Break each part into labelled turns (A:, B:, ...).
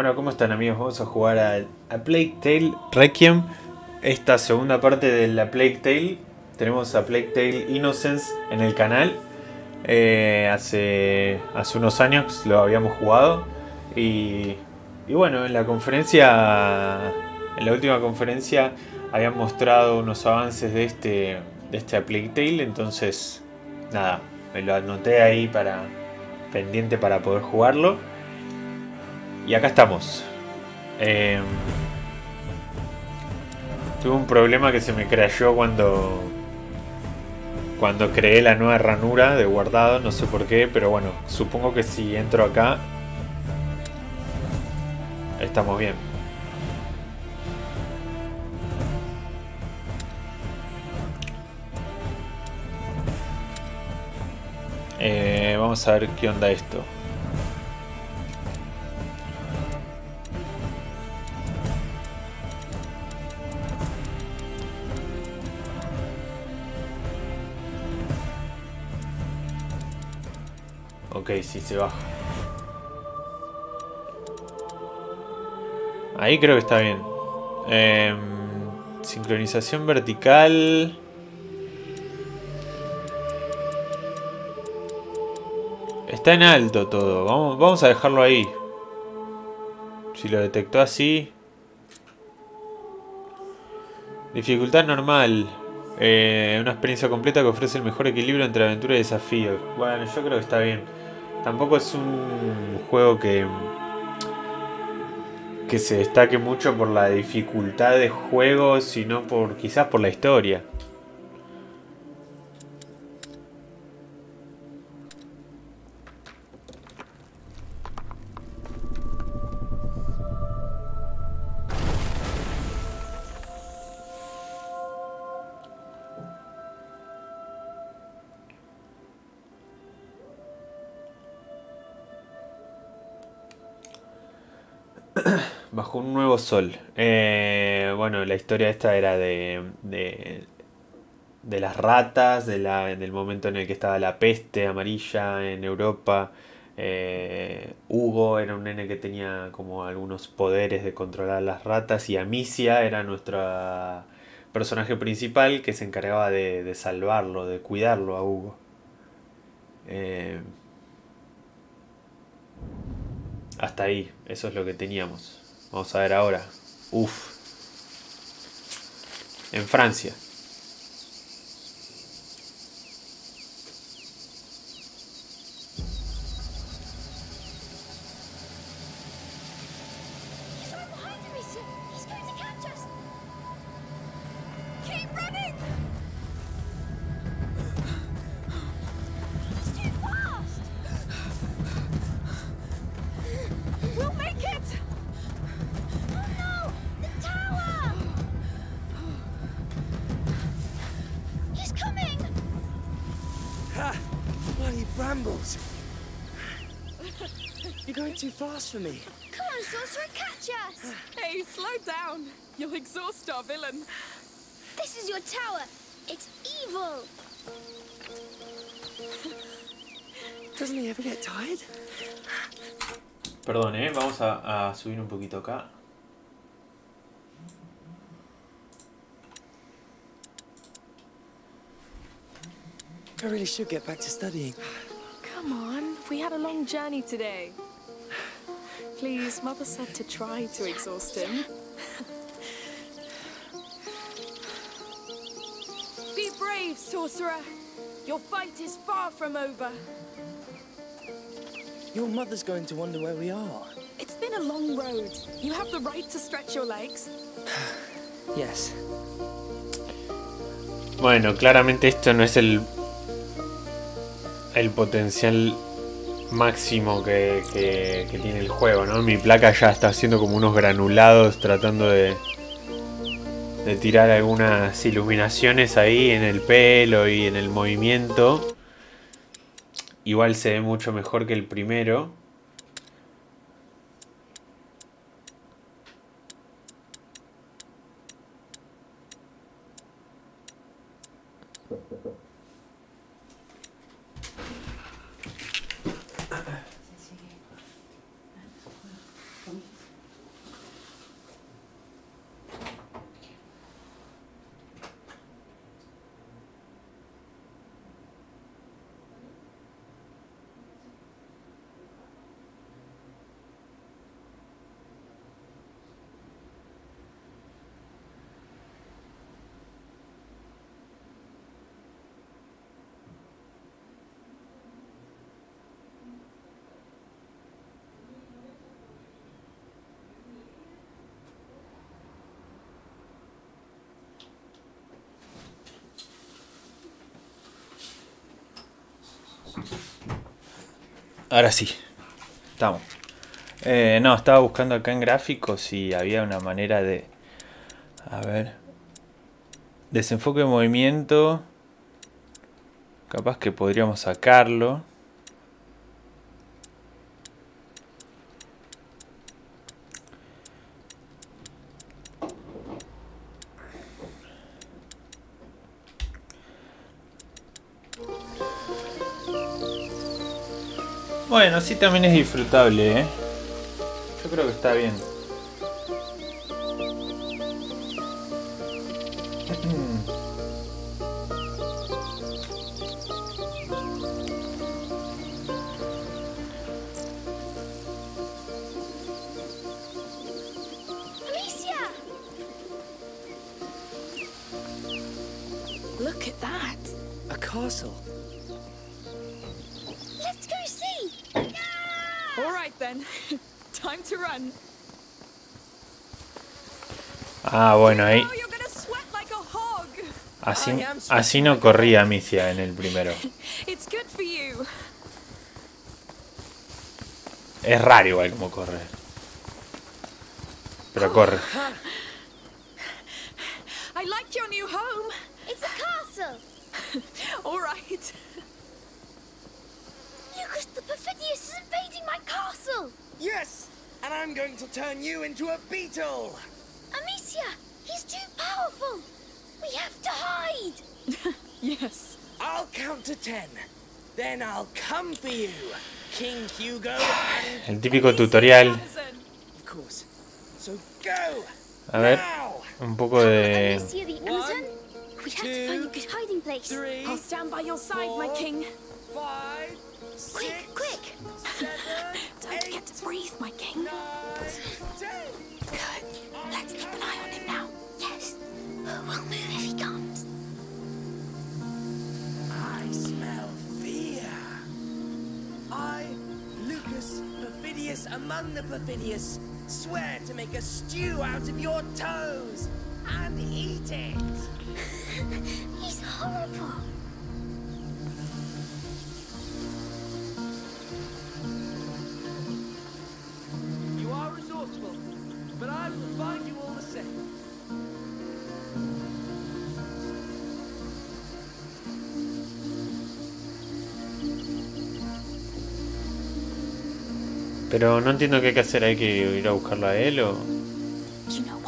A: Bueno, ¿cómo están amigos? Vamos a jugar a, Plague Tale Requiem. Esta segunda parte de la Plague Tale. Tenemos a Plague Tale Innocence en el canal. Eh, hace, hace unos años lo habíamos jugado. Y, y bueno, en la conferencia, en la última conferencia, habían mostrado unos avances de este, de este Plague Tale. Entonces, nada, me lo anoté ahí para pendiente para poder jugarlo. Y acá estamos. Eh, tuve un problema que se me creyó cuando. Cuando creé la nueva ranura de guardado, no sé por qué, pero bueno, supongo que si entro acá. Estamos bien. Eh, vamos a ver qué onda esto. Ok, sí, se baja. Ahí creo que está bien. Eh, sincronización vertical. Está en alto todo. Vamos, vamos a dejarlo ahí. Si lo detectó así. Dificultad normal. Eh, una experiencia completa que ofrece el mejor equilibrio entre aventura y desafío. Bueno, yo creo que está bien. Tampoco es un juego que que se destaque mucho por la dificultad de juego, sino por quizás por la historia. Bajo un nuevo sol. Eh, bueno, la historia esta era de, de, de las ratas, de la, del momento en el que estaba la peste amarilla en Europa. Eh, Hugo era un nene que tenía como algunos poderes de controlar las ratas y Amicia era nuestro personaje principal que se encargaba de, de salvarlo, de cuidarlo a Hugo. Eh, hasta ahí, eso es lo que teníamos. Vamos a ver ahora. Uf. En Francia.
B: Doesn't ever get tired?
A: Perdón, eh. Vamos a, a subir un poquito acá.
B: I really should get back to studying.
C: Come on, we had a long journey today. Please, Mother said to try to exhaust him. Be brave, sorcerer. Your fight is far from over.
B: Your mother's going to wonder where we are.
C: It's been a long road. You have the right to stretch your legs.
B: Yes.
A: Bueno, claramente esto no es el. el potencial máximo que, que- que tiene el juego, ¿no? Mi placa ya está haciendo como unos granulados tratando de. de tirar algunas iluminaciones ahí en el pelo y en el movimiento. Igual se ve mucho mejor que el primero. Ahora sí. Estamos. Eh, no, estaba buscando acá en gráficos si había una manera de... A ver. Desenfoque de movimiento. Capaz que podríamos sacarlo. Bueno, sí también es disfrutable, ¿eh? Yo creo que está bien. Bueno, ahí.
C: Oh, you're gonna sweat like a hog.
A: Así, así no corría Amicia en el primero.
C: It's good for you.
A: Es raro igual como corre. Pero corre.
B: Then I'll come for you, King Hugo, and
A: El típico tutorial.
C: Amazon.
B: of course. So go!
A: A ver, un poco de...
D: Amicia the Amazon? We have to find a good hiding place.
B: Three,
C: I'll stand by your side, my king.
D: Quick, quick!
B: seven,
C: Don't forget to breathe, my king.
B: Among the Perfidious, swear to make a stew out of your toes and eat it.
D: He's horrible.
A: Pero no entiendo qué hay que hacer. ¿Hay que ir a buscarlo a él o...?
D: You know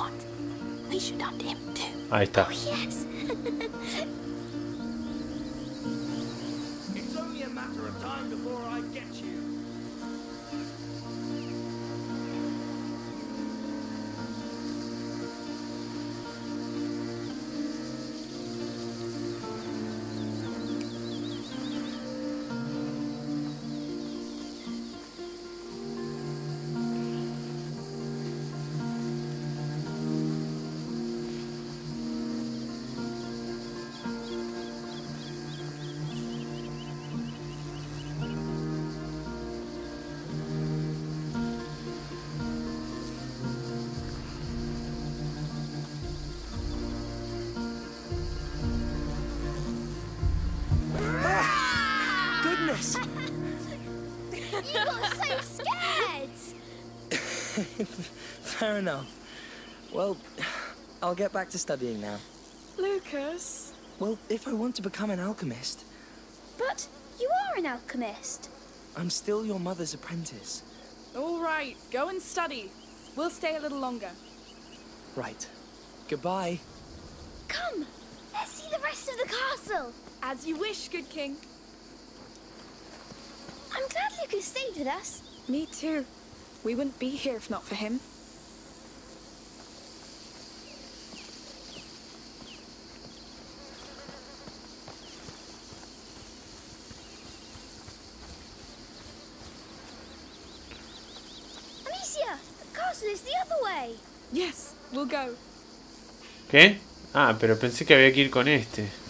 B: enough. Well, I'll get back to studying now.
C: Lucas.
B: Well, if I want to become an alchemist,
D: But you are an alchemist.
B: I'm still your mother's apprentice.
C: All right, go and study. We'll stay a little longer.
B: Right. Goodbye.
D: Come, let's see the rest of the castle.
C: As you wish, good king.
D: I'm glad Lucas stayed with us.
C: Me too. We wouldn't be here if not for him.
A: ¿Qué? Ah, pero pensé que había que ir con este.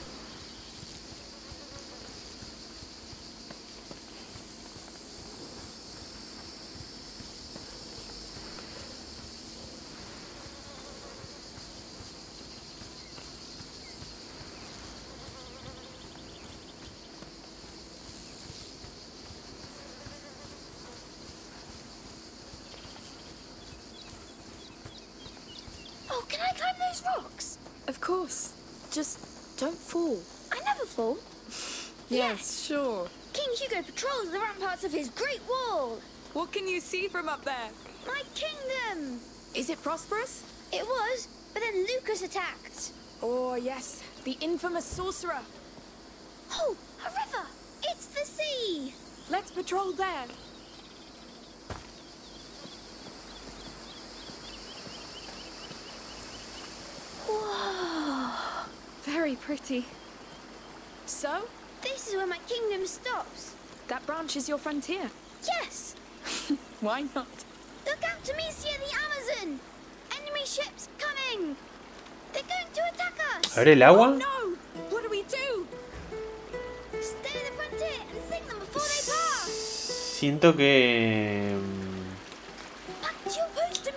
D: Ramparts of his great wall.
C: What can you see from up there?
D: My kingdom.
C: Is it prosperous?
D: It was, but then Lucas attacked.
C: Oh, yes. The infamous sorcerer.
D: Oh, a river. It's the sea.
C: Let's patrol there.
D: Whoa.
C: Very pretty. So,
D: This is where my kingdom stops.
C: That branch is your frontier.
D: Yes.
C: Why not?
D: Look out, Demesia the Amazon. Enemy ships coming. They're going to attack us.
A: ¿Abre el agua?
C: Oh, no! What do we do?
D: Stay at the frontier and sink them before they pass.
A: Siento que.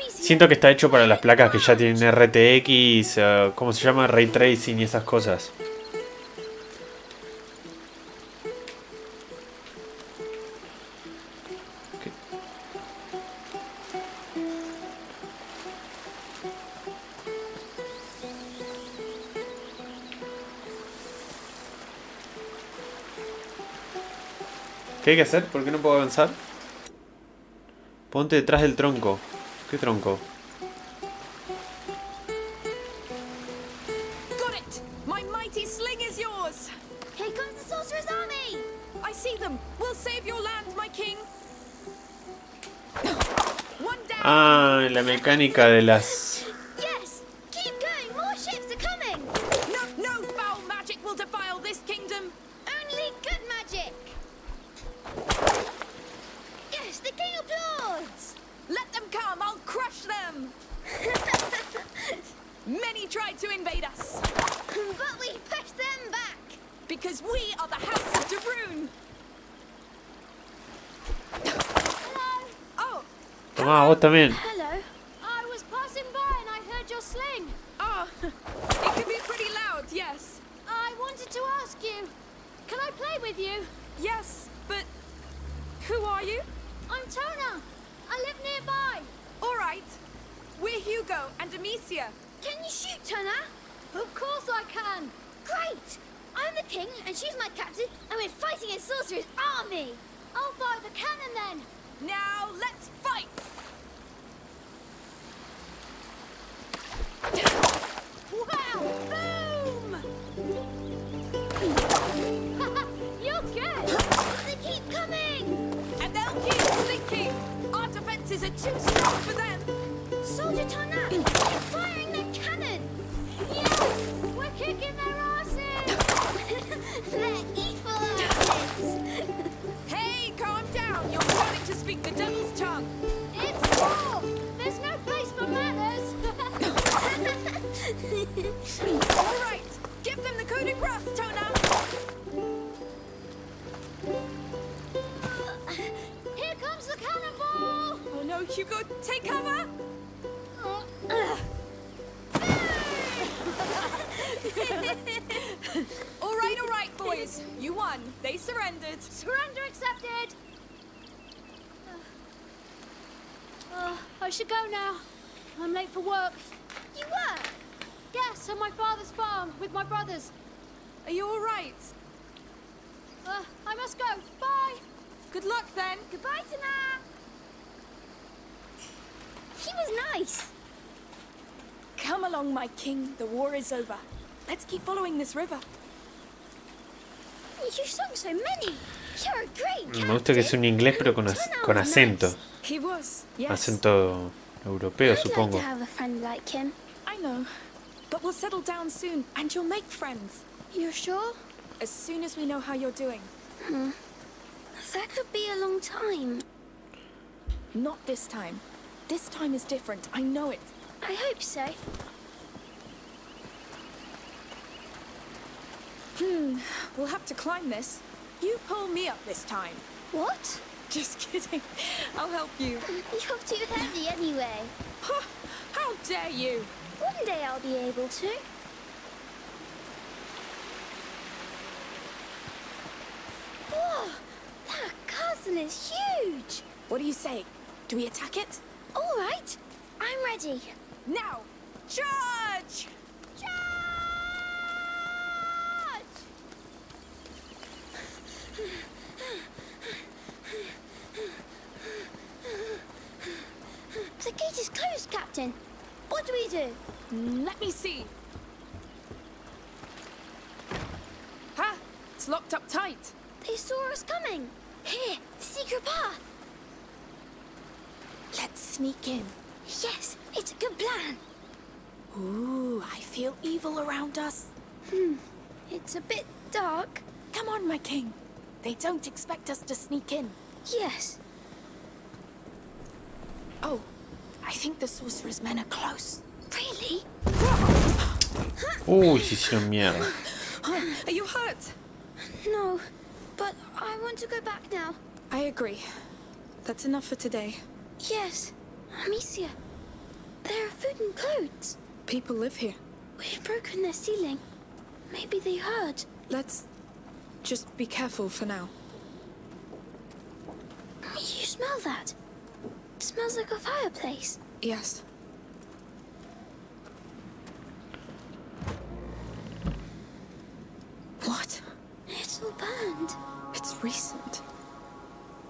A: Siento que está hecho para las placas que ya tienen RTX, eh, ¿cómo se llama? Ray Tracing y esas cosas. ¿Qué hay que hacer? ¿Por qué no puedo avanzar? Ponte detrás del tronco. ¿Qué tronco?
C: Got it! My mighty sling
A: Tomá,
C: is over. Let's keep following this river.
D: You sung so many. You're a great
A: Me gusta que es un inglés pero con, ac- con acento.
C: He was, yes.
A: Acento europeo, supongo.
D: have a friend like him.
C: I know. But we'll settle down soon, and you'll make friends.
D: You're sure?
C: As soon as we know how you're doing. Hmm.
D: That could be a long time.
C: Not this time. This time is different. I know it.
D: I hope so.
C: Hmm. We'll have to climb this. You pull me up this time.
D: What?
C: Just kidding. I'll help you.
D: You're too heavy anyway.
C: How dare you?
D: One day I'll be able to. Whoa! That castle is huge!
C: What do you say? Do we attack it?
D: All right, I'm ready.
C: Now! Charge!
D: Charge! The gate is closed, Captain. What do we do?
C: Let me see. Ha! It's locked up tight.
D: They saw us coming. Here, secret path.
C: Let's sneak in.
D: Yes, it's a good plan.
C: Ooh, I feel evil around us.
D: Hmm, It's a bit dark.
C: Come on, my king. They don't expect us to sneak in.
D: Yes.
C: Oh, I think the sorcerer's men are close.
D: Really?
A: Uy, se hicieron mierda.
C: Are you hurt?
D: No, but I want to go back now.
C: I agree. That's enough for today.
D: Yes, Amicia. There are food and clothes.
C: People live here.
D: We've broken their ceiling. Maybe they heard.
C: Let's just be careful for now.
D: You smell that? It smells like a fireplace.
C: Yes. What?
D: It's all burned.
C: It's recent.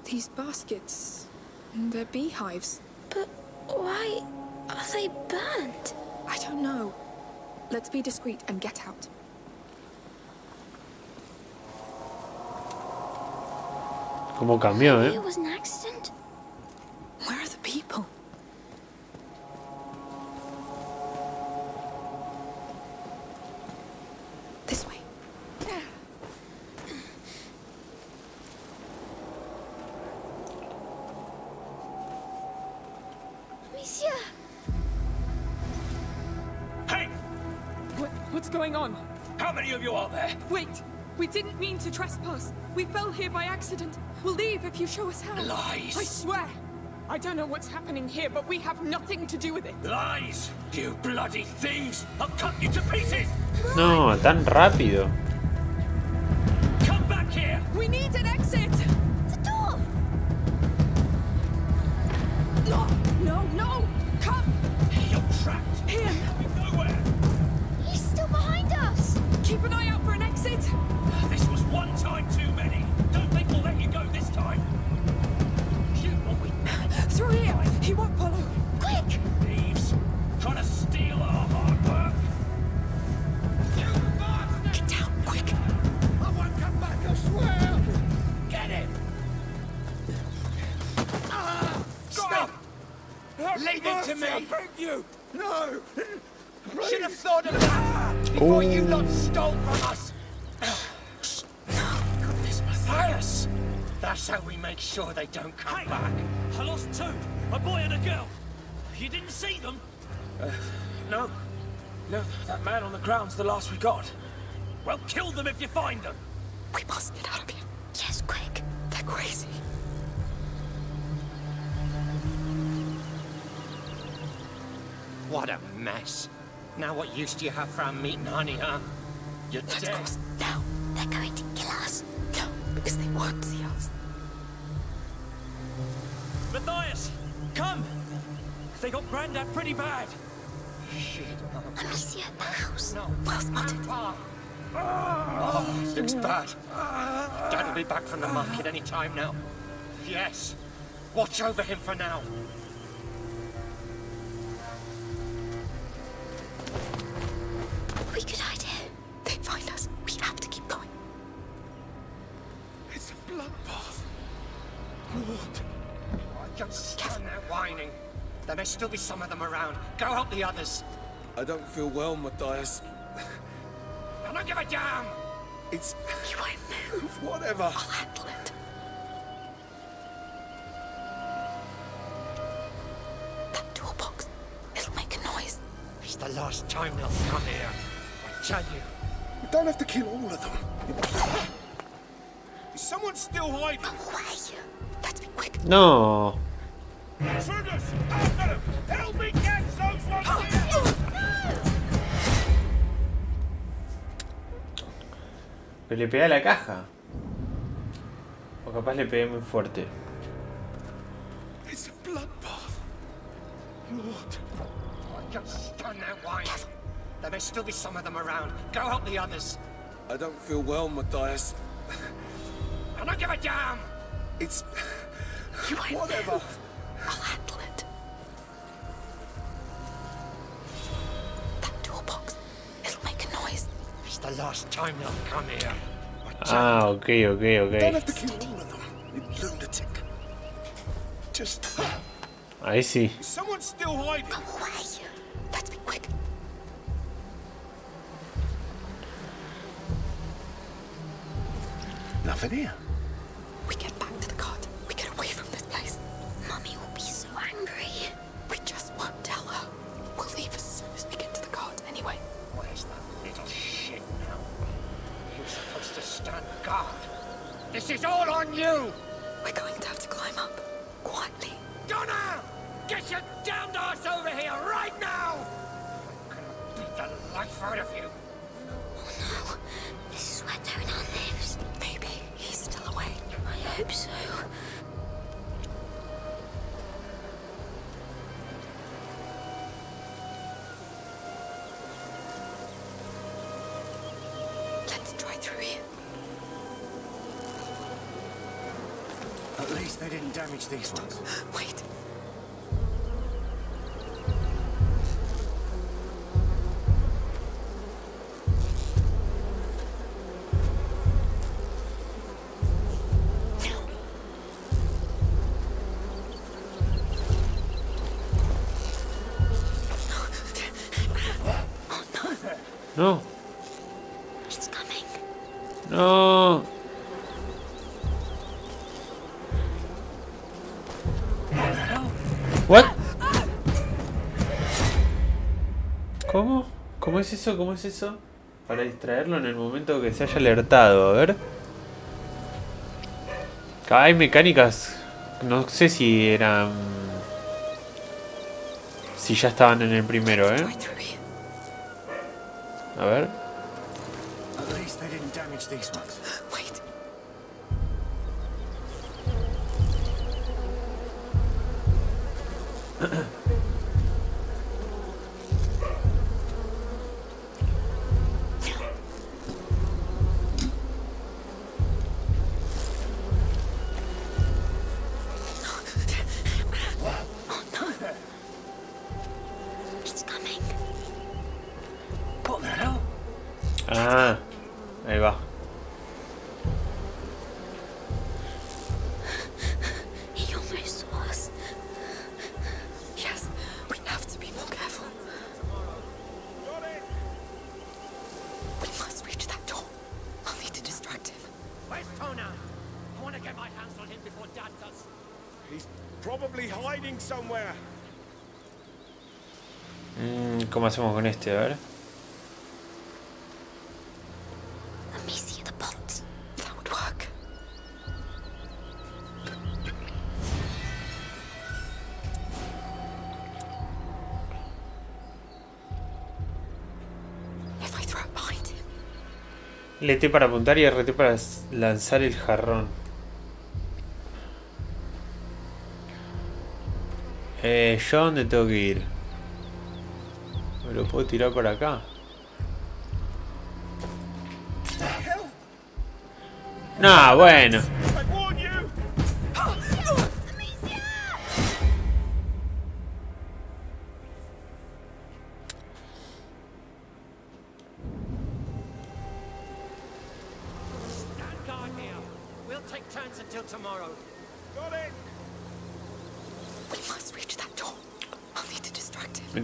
C: These baskets, they're beehives.
D: But why are they burned?
C: I don't know. Let's be discreet and get out.
A: Cómo cambió,
D: It
A: ¿eh?
D: was an accident.
C: Where are the people?
E: Didn't mean to trespass. We fell here by accident. We'll leave if you show us how.
F: Lies.
E: I swear! I don't know what's happening here, but we have nothing to do with it.
F: Lies! You bloody thieves! I'll cut you to pieces!
A: No, tan rápido.
F: Come back here!
E: We need an exit!
F: Leave it to me! I beg you! No! Should have thought of that before you oh. lot stole from us! Goodness, Matthias! That's how we make sure they don't come back.
G: I lost two, a boy and a girl. You didn't see them?
F: Uh, no. No, that man on the ground's the last we got.
G: Well, kill them if you find them.
C: We must get out of here.
D: Yes, quick.
C: They're crazy.
F: What a mess. Now what use do you have for our meat and honey, huh? You're
C: Let's
F: dead.
C: cross now.
D: They're going to kill us.
C: No, because they won't see us.
G: Matthias, come! They got Grandad pretty bad.
F: Shit.
D: Amicia, the house.
F: No.
C: Well spotted.
F: Oh, looks bad. Dad will be back from the market ah. any time now. Yes. Watch over him for now.
D: We could hide here.
C: They find us. We have to keep going.
F: It's a bloodbath. Lord. I just stand there whining. There may still be some of them around. Go help the others.
H: I don't feel well, Matthias.
F: I don't give a damn.
H: It's
C: You won't move.
H: whatever.
C: I'll handle it. That toolbox. It'll make a noise.
F: It's the last time they'll come here. I tell you.
H: We don't have to kill all of them. Is someone still hiding?
D: Away!
C: Let's be quick.
A: No.
H: Intruders! After them! Help me catch those ones here!
A: Pero le pegué a la caja. O capaz le pegué muy fuerte.
H: It's a bloodbath. Lord.
F: Just stand there whining. There may still be some of them around. Go help the others.
H: I don't feel well, Matthias.
F: I don't give a damn.
H: It's
I: You
H: whatever.
I: move. I'll handle it. That toolbox. It'll make a noise.
F: It's the last time they'll come here.
A: Ah, ok, ok,
H: Don't
A: ok.
H: have to kill all of them, you lunatic. Just
A: I see.
J: Is someone still hiding?
I: Go away. Let's be quick.
H: Nothing here.
I: We get back to the cot. We get away from this place.
D: Mummy will be so angry.
I: We just won't tell her. We'll leave as soon as we get to the cot anyway.
F: Where's that little shit now? You're supposed to stand guard. This is all on you!
I: We're going to have to climb up. Quietly.
F: Donan! Get your damned ass over here right now! I'm gonna beat the life out of you.
D: Oh no. This is where Donan lives.
I: Maybe he's still away.
D: I hope so.
I: Let's try through here.
F: At least they didn't damage these ones.
I: Wait.
A: ¿Cómo es eso? Para distraerlo en el momento que se haya alertado, a ver. Hay mecánicas. No sé si eran. Si ya estaban en el primero, eh. A ver.
J: Hiding somewhere.
A: Mm, ¿Cómo hacemos con este? A ver. LT para apuntar y RT para lanzar el jarrón. Eh, ¿yo dónde tengo que ir? ¿Me lo puedo tirar por acá? No, bueno.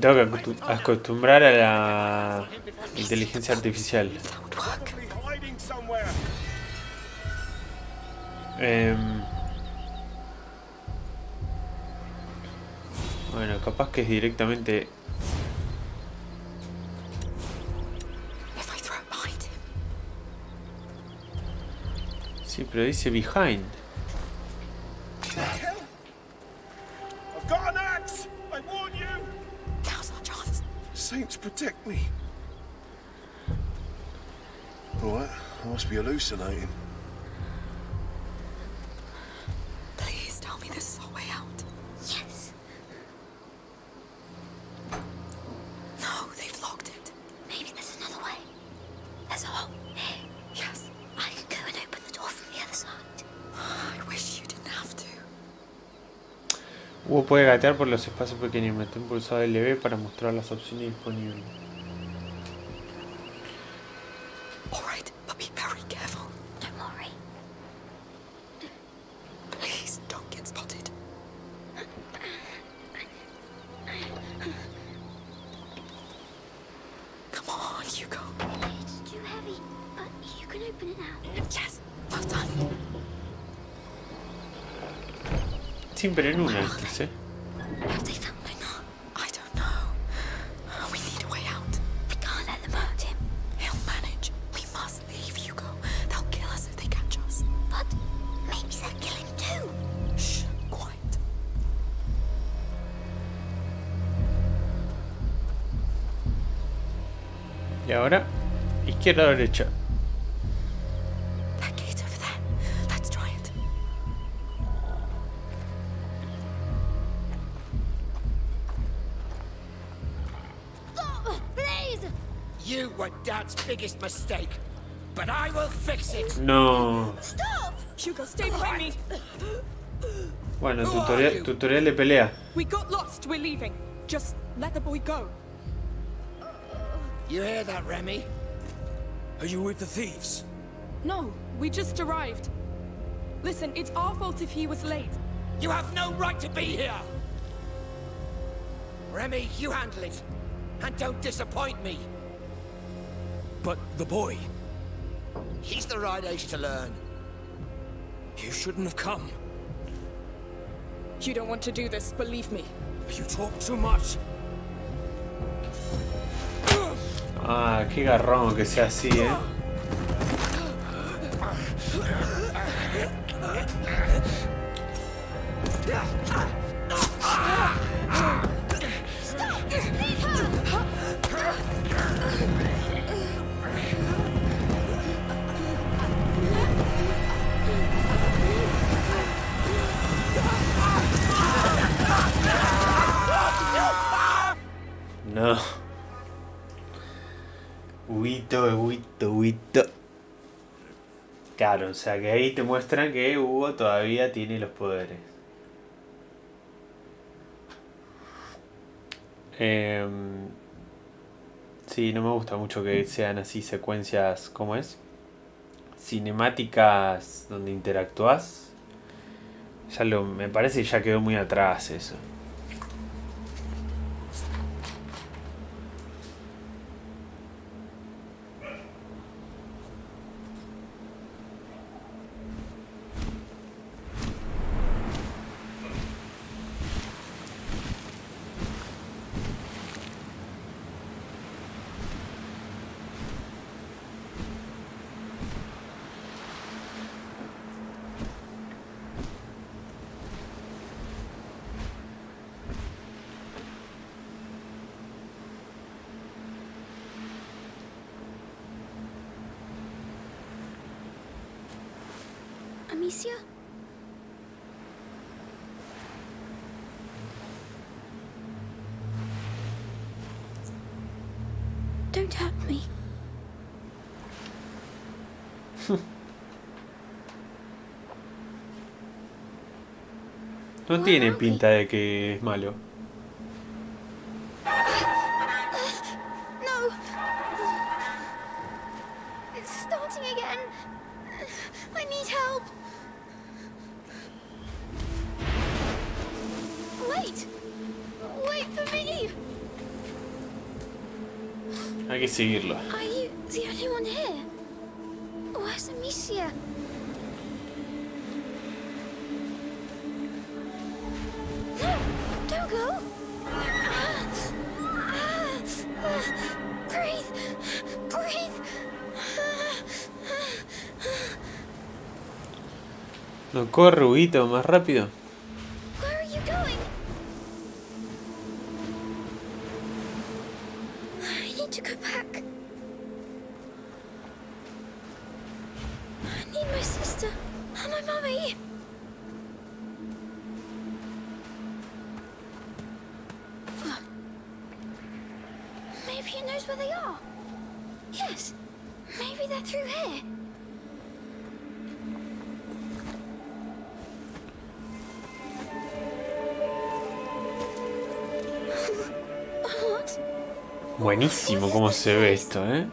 A: Tengo que acostu- acostumbrar a la inteligencia artificial.
I: That would work.
J: Probably hiding somewhere.
A: Em, bueno, capaz que es directamente...
I: If I throw it behind him,
A: Sí, pero dice behind.
H: hallucinating.
I: Please tell me this is a way out.
D: Yes. No, they've locked it.
A: Maybe there's another
D: way. There's a hole. Yes.
I: I can go and open the
D: door from the other side. I
I: wish you didn't have to. Hugo puede gatear por los
D: espacios pequeños. Me impulsado LB para
I: mostrar las
A: opciones disponibles. Izquierda o derecha.
I: That gate over there. Let's try it.
D: Stop, please!
F: You were Dad's biggest mistake, but I will fix it.
A: No.
D: Stop!
C: Hugo, stay behind me.
A: Bueno, tutorial, tutorial de pelea.
C: We got lost. We're leaving. Just let the boy go.
F: You hear that, Remy?
K: Are you with the thieves?
C: No, we just arrived. Listen, it's our fault if he was late.
F: You have no right to be here! Remy, you handle it. And don't disappoint me.
K: But the boy,
F: He's the right age to learn.
K: you shouldn't have come.
C: You don't want to do this, believe me.
K: You talk too much.
A: Ah, qué garrón que sea así, eh. Huito. Claro, o sea que ahí te muestran que Hugo todavía tiene los poderes. Em, sí, no me gusta mucho que sean así secuencias, ¿cómo es? Cinemáticas donde interactúas. Ya lo, me parece que ya quedó muy atrás eso. No tiene pinta de que es malo.
D: No! It's starting again. I need help. Wait! Wait for me!
A: Hay que seguirlo.
D: No
A: corre, Huguito, más rápido.
D: Se ve esto, ¿eh?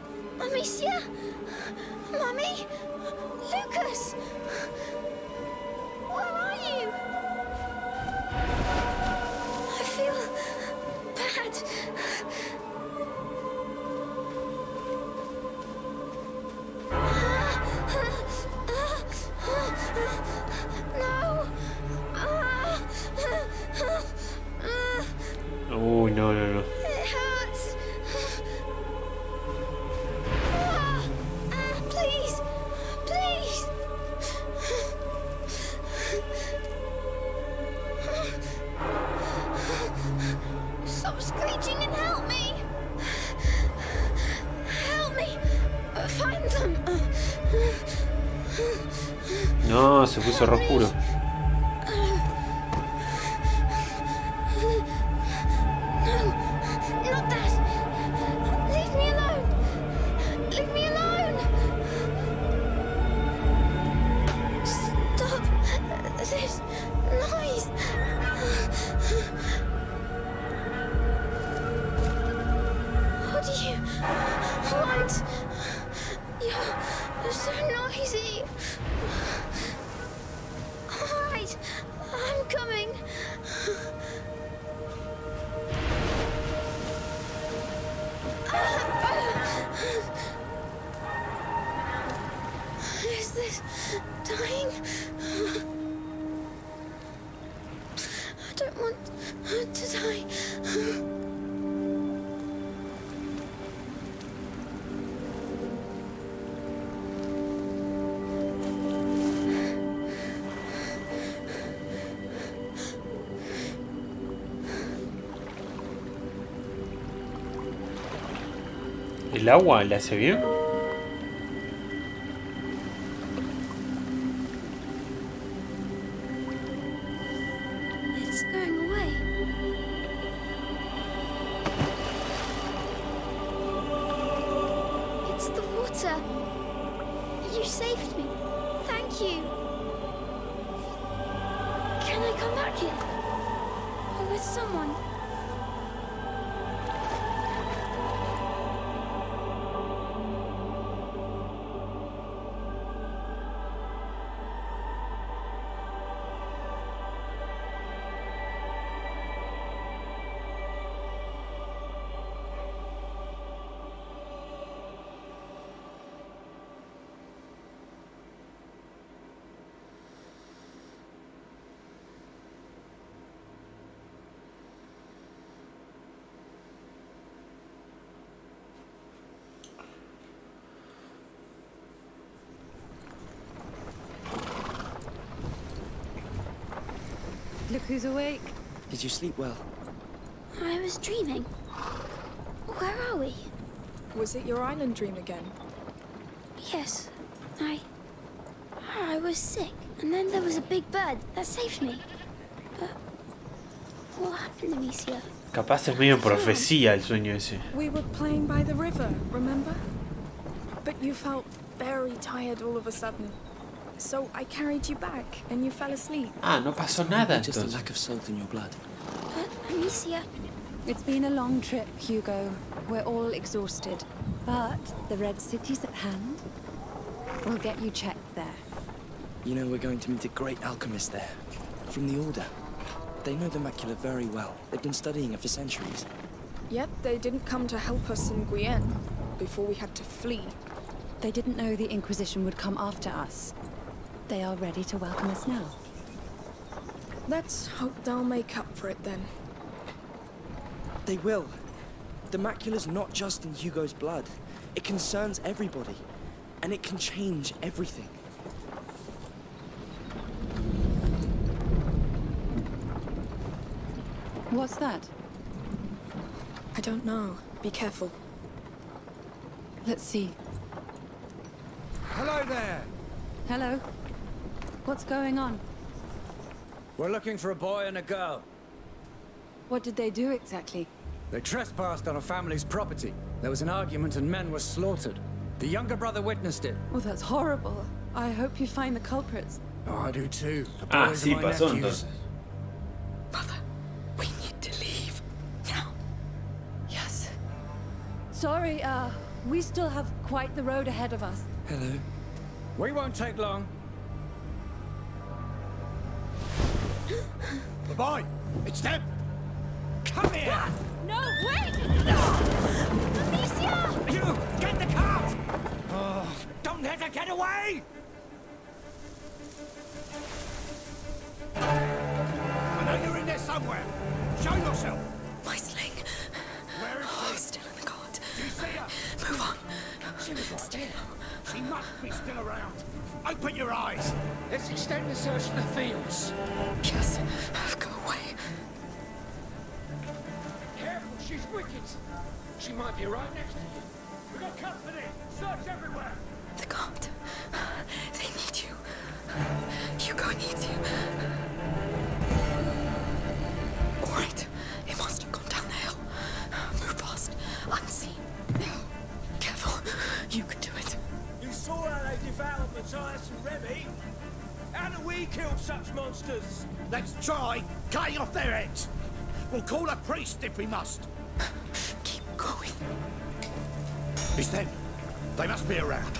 D: Agua le hace bien?
L: Who's awake.
B: Did you sleep well?
M: I was dreaming. Where are we?
C: Was it your island dream again?
M: Yes, I. I was sick, and then there was a big bird that saved me. But what happened, Amicia?
D: Capaz es medio profecía el sueño ese.
C: We were playing by the river, remember? But you felt very tired all of a sudden. So I carried you back, and you fell asleep.
D: Ah, no pasó nada
B: Just a lack of salt in your blood.
M: But Amicia,
L: It's been a long trip, Hugo. We're all exhausted. But the Red City's at hand. We'll get you checked there.
B: You know, we're going to meet a great alchemist there. From the Order. They know the macula very well. They've been studying it for centuries.
C: Yet they didn't come to help us in Guienne before we had to flee.
L: They didn't know the Inquisition would come after us. They are ready to welcome us now.
C: Let's hope they'll make up for it then.
B: They will. The macula's not just in Hugo's blood. It concerns everybody. And it can change everything.
L: What's that?
C: I don't know. Be careful.
L: Let's see.
K: Hello there.
L: Hello? What's going on?
K: We're looking for a boy and a girl.
L: What did they do exactly?
K: They trespassed on a family's property. There was an argument and men were slaughtered. The younger brother witnessed it.
L: Oh, that's horrible. I hope you find the culprits.
K: Oh, I do too. The
D: Ah,
K: boys
D: sí,
K: are my
D: pasó
K: nephews.
D: entonces.
I: Mother, we need to leave. Now.
L: Yes. Sorry, uh, we still have quite the road ahead of us.
G: Hello. We won't take long.
H: Goodbye. It's them.
G: Come here!
D: Ah, no, wait! Amicia!
G: You! Get the cart! Oh, don't let her get away!
H: I know you're in there somewhere. Show yourself.
I: My sling.
H: Where is
I: Oh,
H: she?
I: still in the cart.
H: Do you see her?
I: Move on.
H: She was right there. She must be still around. Open your eyes. Let's extend the search to the fields.
I: Yes. Go away.
H: Wicked. She might be right next to you. We got company. Search everywhere.
I: The cart. They need you. Hugo needs you. All right. It must have gone down the hill. Move fast. Unseen. Careful. You can do it.
F: You saw how they devoured Matthias and Remy. How do we kill such monsters?
H: Let's try cutting off their heads. We'll call a priest if we must. It's them. They must be around.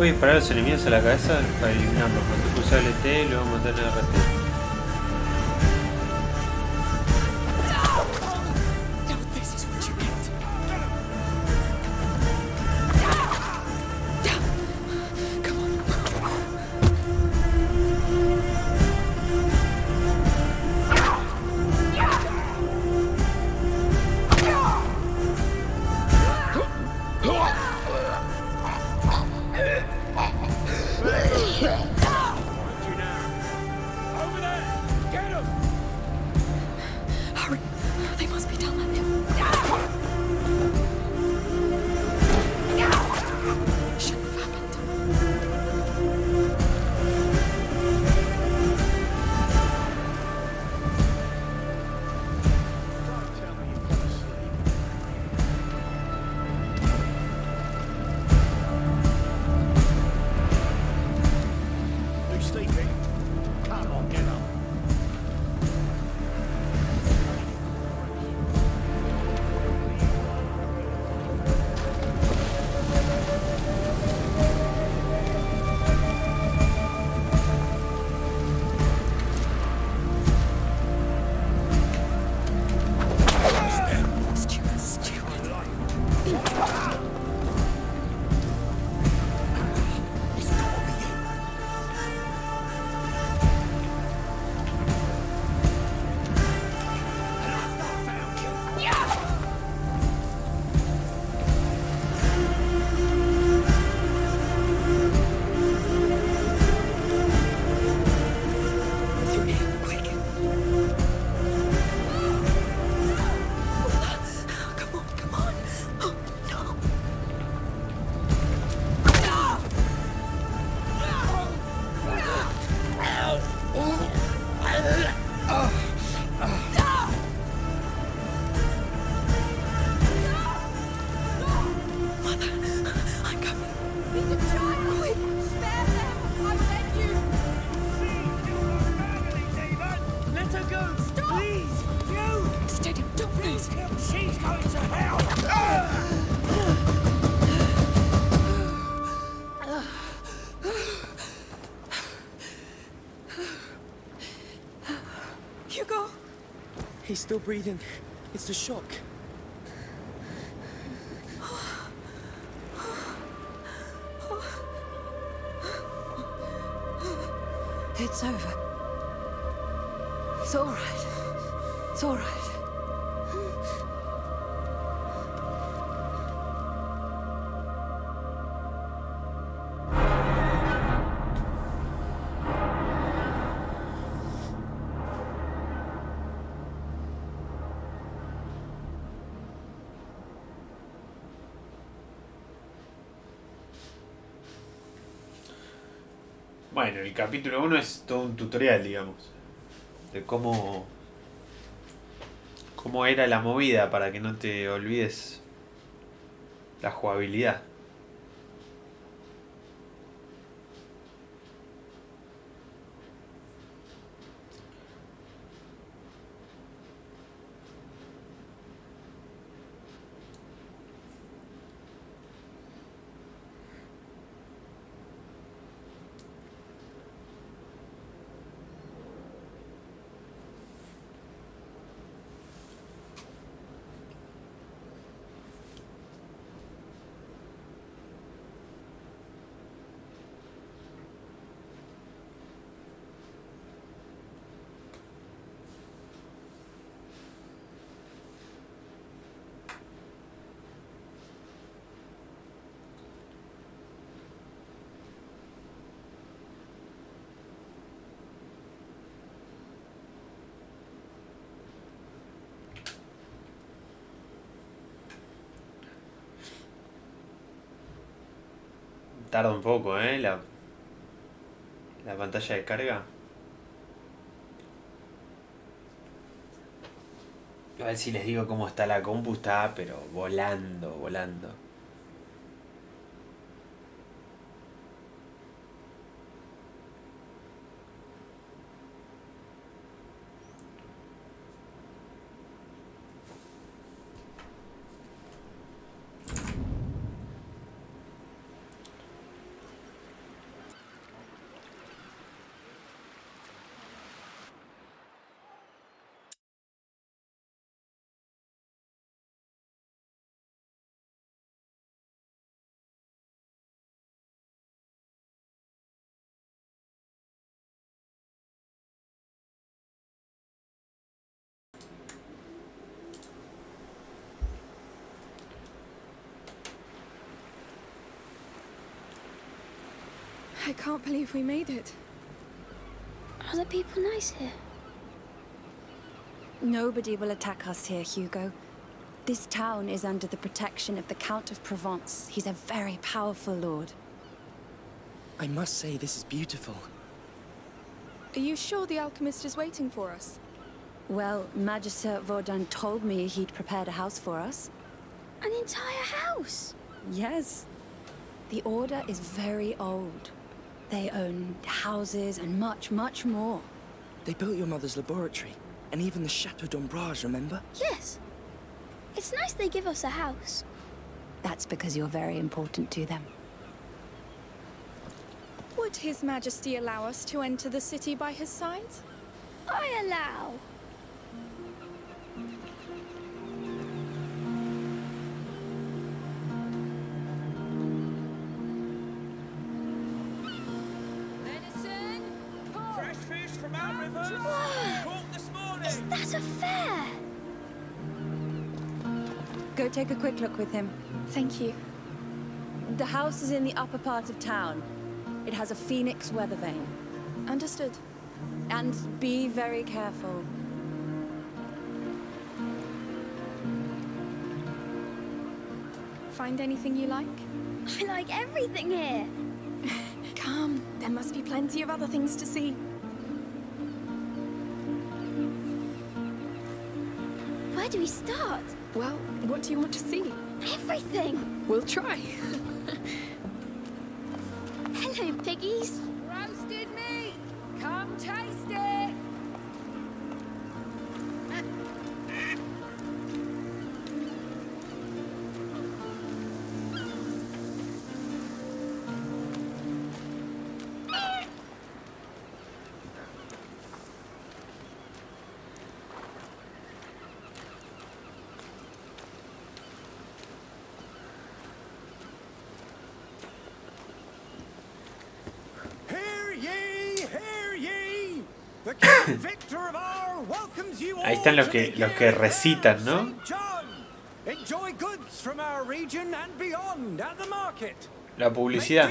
A: Puedes disparar a los enemigos a la cabeza para eliminarlos. Mantén pulsar el T luego matar el RT.
B: Still breathing. It's the shock.
A: El capítulo 1 es todo un tutorial, digamos. De cómo. cómo era la movida para que no te olvides la jugabilidad. Tarda un poco, ¿eh? La, la pantalla de carga. A ver si les digo cómo está la compu, está pero volando, volando.
C: I can't believe we made it.
D: Are the people nice here?
L: Nobody will attack us here, Hugo. This town is under the protection of the Count of Provence. He's a very powerful lord.
B: I must say, this is beautiful.
C: Are you sure the alchemist is waiting for us?
L: Well, Magister Vaudin told me he'd prepared a house for us.
D: An entire house?
L: Yes. The Order is very old. They own houses and much, much more.
B: They built your mother's laboratory, and even the Chateau d'Ombrage, remember?
D: Yes. It's nice they give us a house.
L: That's because you're very important to them.
C: Would His Majesty allow us to enter the city by his side?
D: I allow. Whoa!
F: Caught this morning.
D: Is that a fair?
L: Go take a quick look with him.
C: Thank you.
L: The house is in the upper part of town. It has a phoenix weather vane.
C: Understood.
L: And be very careful.
C: Find anything you like?
D: I like everything here.
C: Come, there must be plenty of other things to see.
D: Do we start?
C: Well, what do you want to see?
D: Everything.
C: We'll try.
D: Hello, piggies.
E: Roasted meat! Come taste
A: Ahí están los que, los que recitan, ¿no? La publicidad.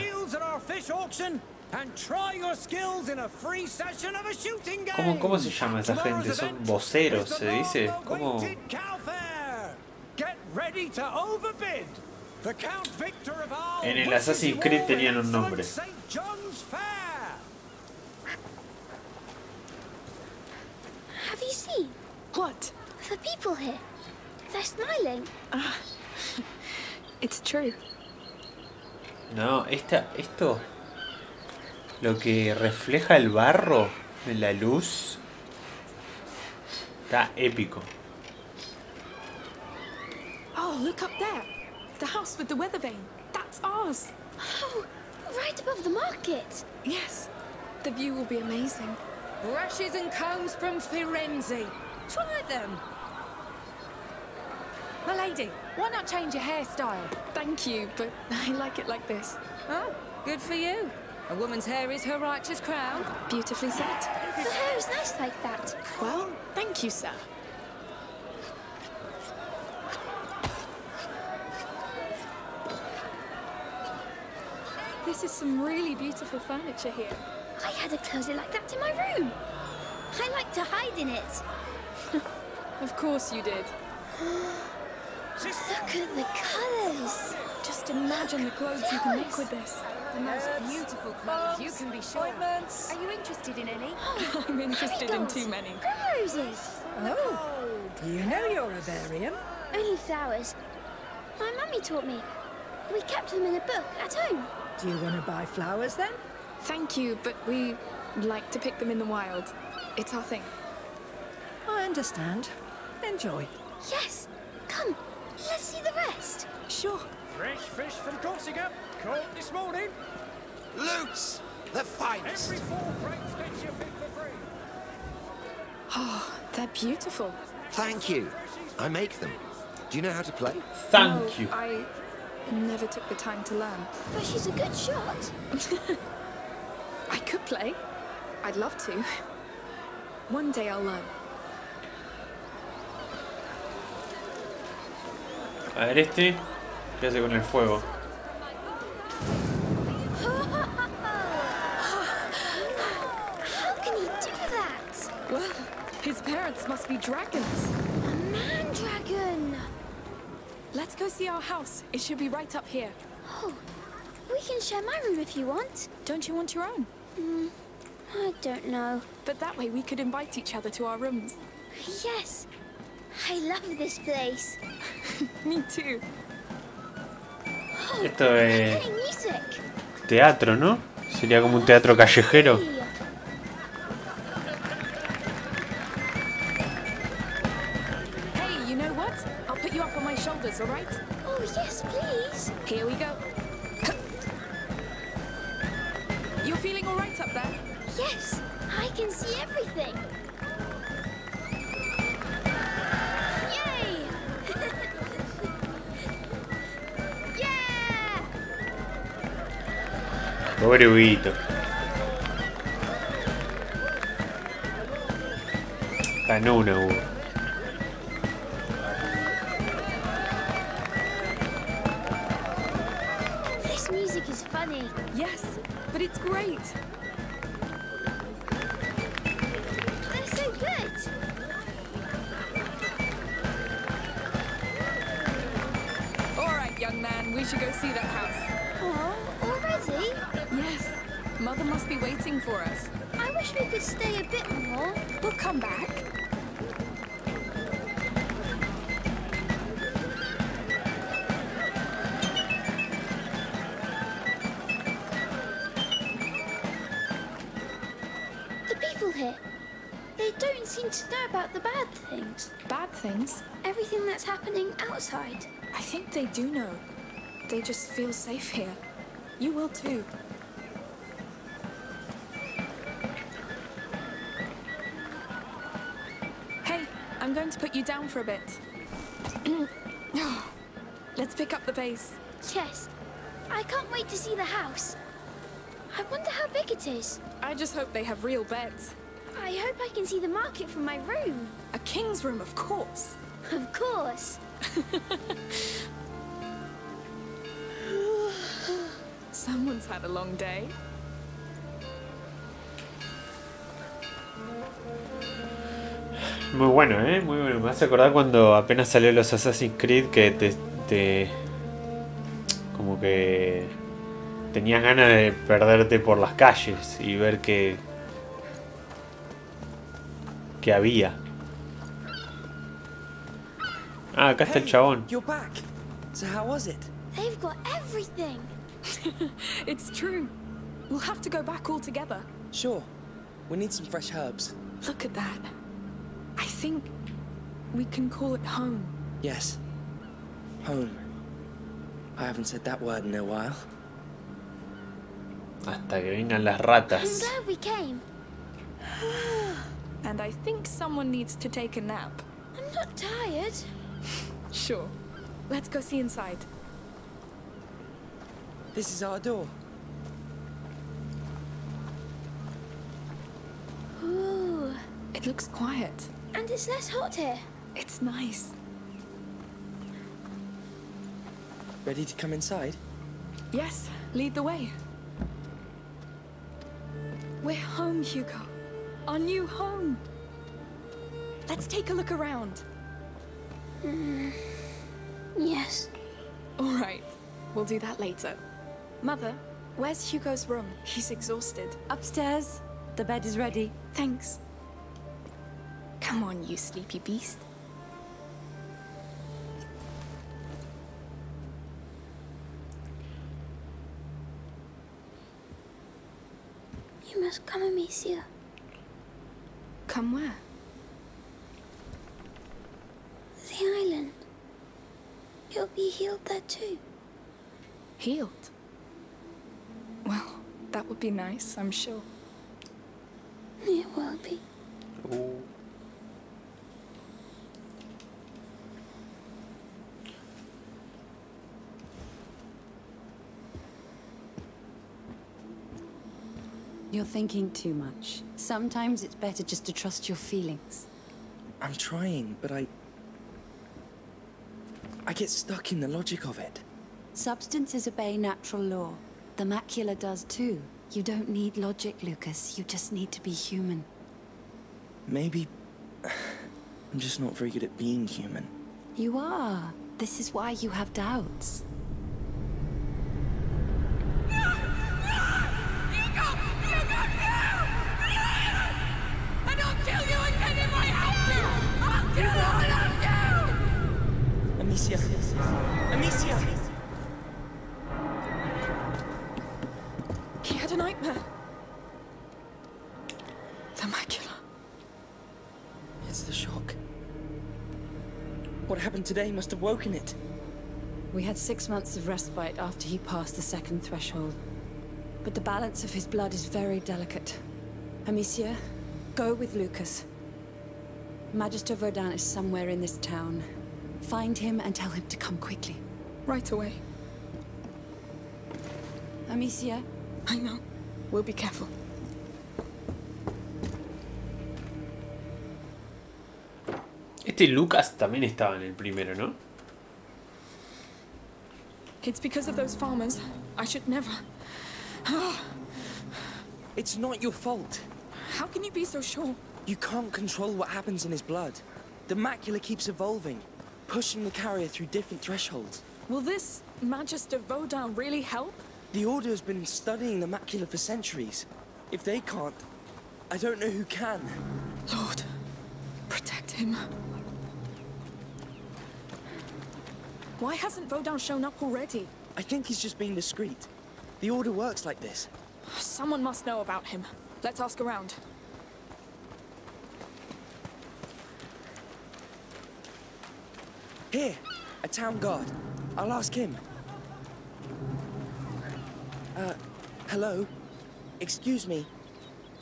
A: ¿Cómo, ¿Cómo se llama esa gente? ¿Son voceros, se dice? ¿Cómo? En el Assassin's Creed tenían un nombre.
D: You seen?
C: What?
D: The people here. They're smiling.
C: Ah, it's true.
A: No, esta, esto, lo que refleja el barro en la luz, está épico.
C: Oh, look up there. The house with the weather vane. That's ours.
D: Oh, right above the market.
C: Yes. The view will be amazing.
I: Brushes and combs from Firenze. Try them. My lady, why not change your hairstyle?
C: Thank you, but I like it like this.
I: Oh, good for you. A woman's hair is her righteous crown.
C: Beautifully said.
D: The hair is nice like that.
C: Well, thank you, sir. This is some really beautiful furniture here.
D: I had a closet like that in my room. I like to hide in it.
C: Of course you did.
D: Look at the colours.
C: Just imagine the clothes you can make with this.
I: The most beautiful clothes, you can be sure.
L: Are you interested in any?
C: Oh, I'm interested in too many.
D: Primroses.
N: Oh, do you know you're a Varian?
D: Only flowers. My mummy taught me. We kept them in a book at home.
N: Do you want to buy flowers then?
C: Thank you, but we like to pick them in the wild. It's our thing.
N: I understand. Enjoy.
D: Yes. Come, let's see the rest.
C: Sure.
G: Fresh fish from Corsica, caught this morning.
F: Lutes! The finest!
G: Every four crates gets you fit for free.
C: Oh, they're beautiful.
F: Thank you. I make them. Do you know how to play?
A: Thank
C: No,
A: you.
C: I never took the time to learn.
D: But she's a good shot.
C: I could play. I'd love to. One day I'll learn.
A: A ver este, ¿qué hace con el fuego?
D: How can he do that?
C: Well, his parents must be dragons.
D: A man dragon.
C: Let's go see our house. It should be right up here.
D: Oh, we can share my room if you want.
C: Don't you want your own?
D: Mm, I don't know.
C: But that way we could invite each other to our rooms.
D: Yes. I love this place.
C: Me too.
A: Esto es
D: Hey, music.
A: teatro, ¿no? Sería como un teatro callejero.
D: Hey.
C: Hey, you know what? I'll put you up on my shoulders, all right?
D: Oh, yes, please.
C: Here we go. You're feeling all right up there?
D: Yes, I can see everything. Yay! yeah!
A: Pobre Huguito. Está en una,
D: This music is funny.
C: Yes, but it's great.
D: They're so good.
C: All right, young man, we should go see that house.
D: Oh, already?
C: Yes, Mother must be waiting for us.
D: I wish we could stay a bit more.
C: We'll come back.
D: Things.
C: Bad things?
D: Everything that's happening outside.
C: I think they do know. They just feel safe here. You will too. Hey, I'm going to put you down for a bit. Let's pick up the pace.
D: Yes, I can't wait to see the house. I wonder how big it is.
C: I just hope they have real beds.
D: I hope I can see the market from my room.
C: A king's room, of course.
D: Of course.
C: Someone's had a long day.
A: Muy bueno, ¿eh? Muy bueno. Me hace acordar cuando apenas salió los Assassin's Creed que te, te- como que tenías ganas de perderte por las calles y ver qué qué había. Ah, acá está el
B: Hey,
A: chabón.
B: You're back. So how was it?
D: They've got everything.
C: it's true. We'll have to go back all together.
B: Sure. We need some fresh herbs.
C: Look at that. I think we can call it home.
B: Yes. Home. I haven't said that word in a while.
A: Hasta que vengan las
D: I'm
A: ratas.
D: glad we came.
C: And I think someone needs to take a nap.
D: I'm not tired.
C: Sure. Let's go see inside.
B: This is our door.
D: Ooh.
C: It looks quiet.
D: And it's less hot here.
C: It's nice.
B: Ready to come inside?
C: Yes, lead the way. We're home, Hugo. Our new home. Let's take a look around.
D: Mm, yes.
C: All right, we'll do that later. Mother, where's Hugo's room? He's exhausted.
L: Upstairs. The bed is ready.
C: Thanks. Come on, you sleepy beast.
D: You must come, Amicia.
C: Come where?
D: The island. You'll be healed there too.
C: Healed. Well, that would be nice, I'm sure.
D: It will be.
L: You're thinking too much. Sometimes it's better just to trust your feelings.
B: I'm trying, but I. I get stuck in the logic of it.
L: Substances obey natural law. The macula does too. You don't need logic, Lucas. You just need to be human.
B: Maybe. I'm just not very good at being human.
L: You are. This is why you have doubts.
B: Today must have woken it.
L: We had six months of respite after he passed the second threshold. But the balance of his blood is very delicate. Amicia, go with Lucas. Magister Vaudin is somewhere in this town. Find him and tell him to come quickly.
C: Right away.
L: Amicia,
C: I know. We'll be careful.
A: Este Lucas también estaba en el primero, ¿no?
C: It's because of those farmers. I should never. Ah.
B: It's not your fault.
C: How can you be so sure?
B: You can't control what happens in his blood. The macula keeps evolving, pushing the carrier through different thresholds.
C: Will this Magister Vaudin really help?
B: The Order has been studying the macula for centuries. If they can't, I don't know who can.
C: Lord, protect him. Why hasn't Vaudin shown up already?
B: I think he's just being discreet. The Order works like this.
C: Someone must know about him. Let's ask around.
B: Here, a town guard. I'll ask him. Uh, hello? Excuse me.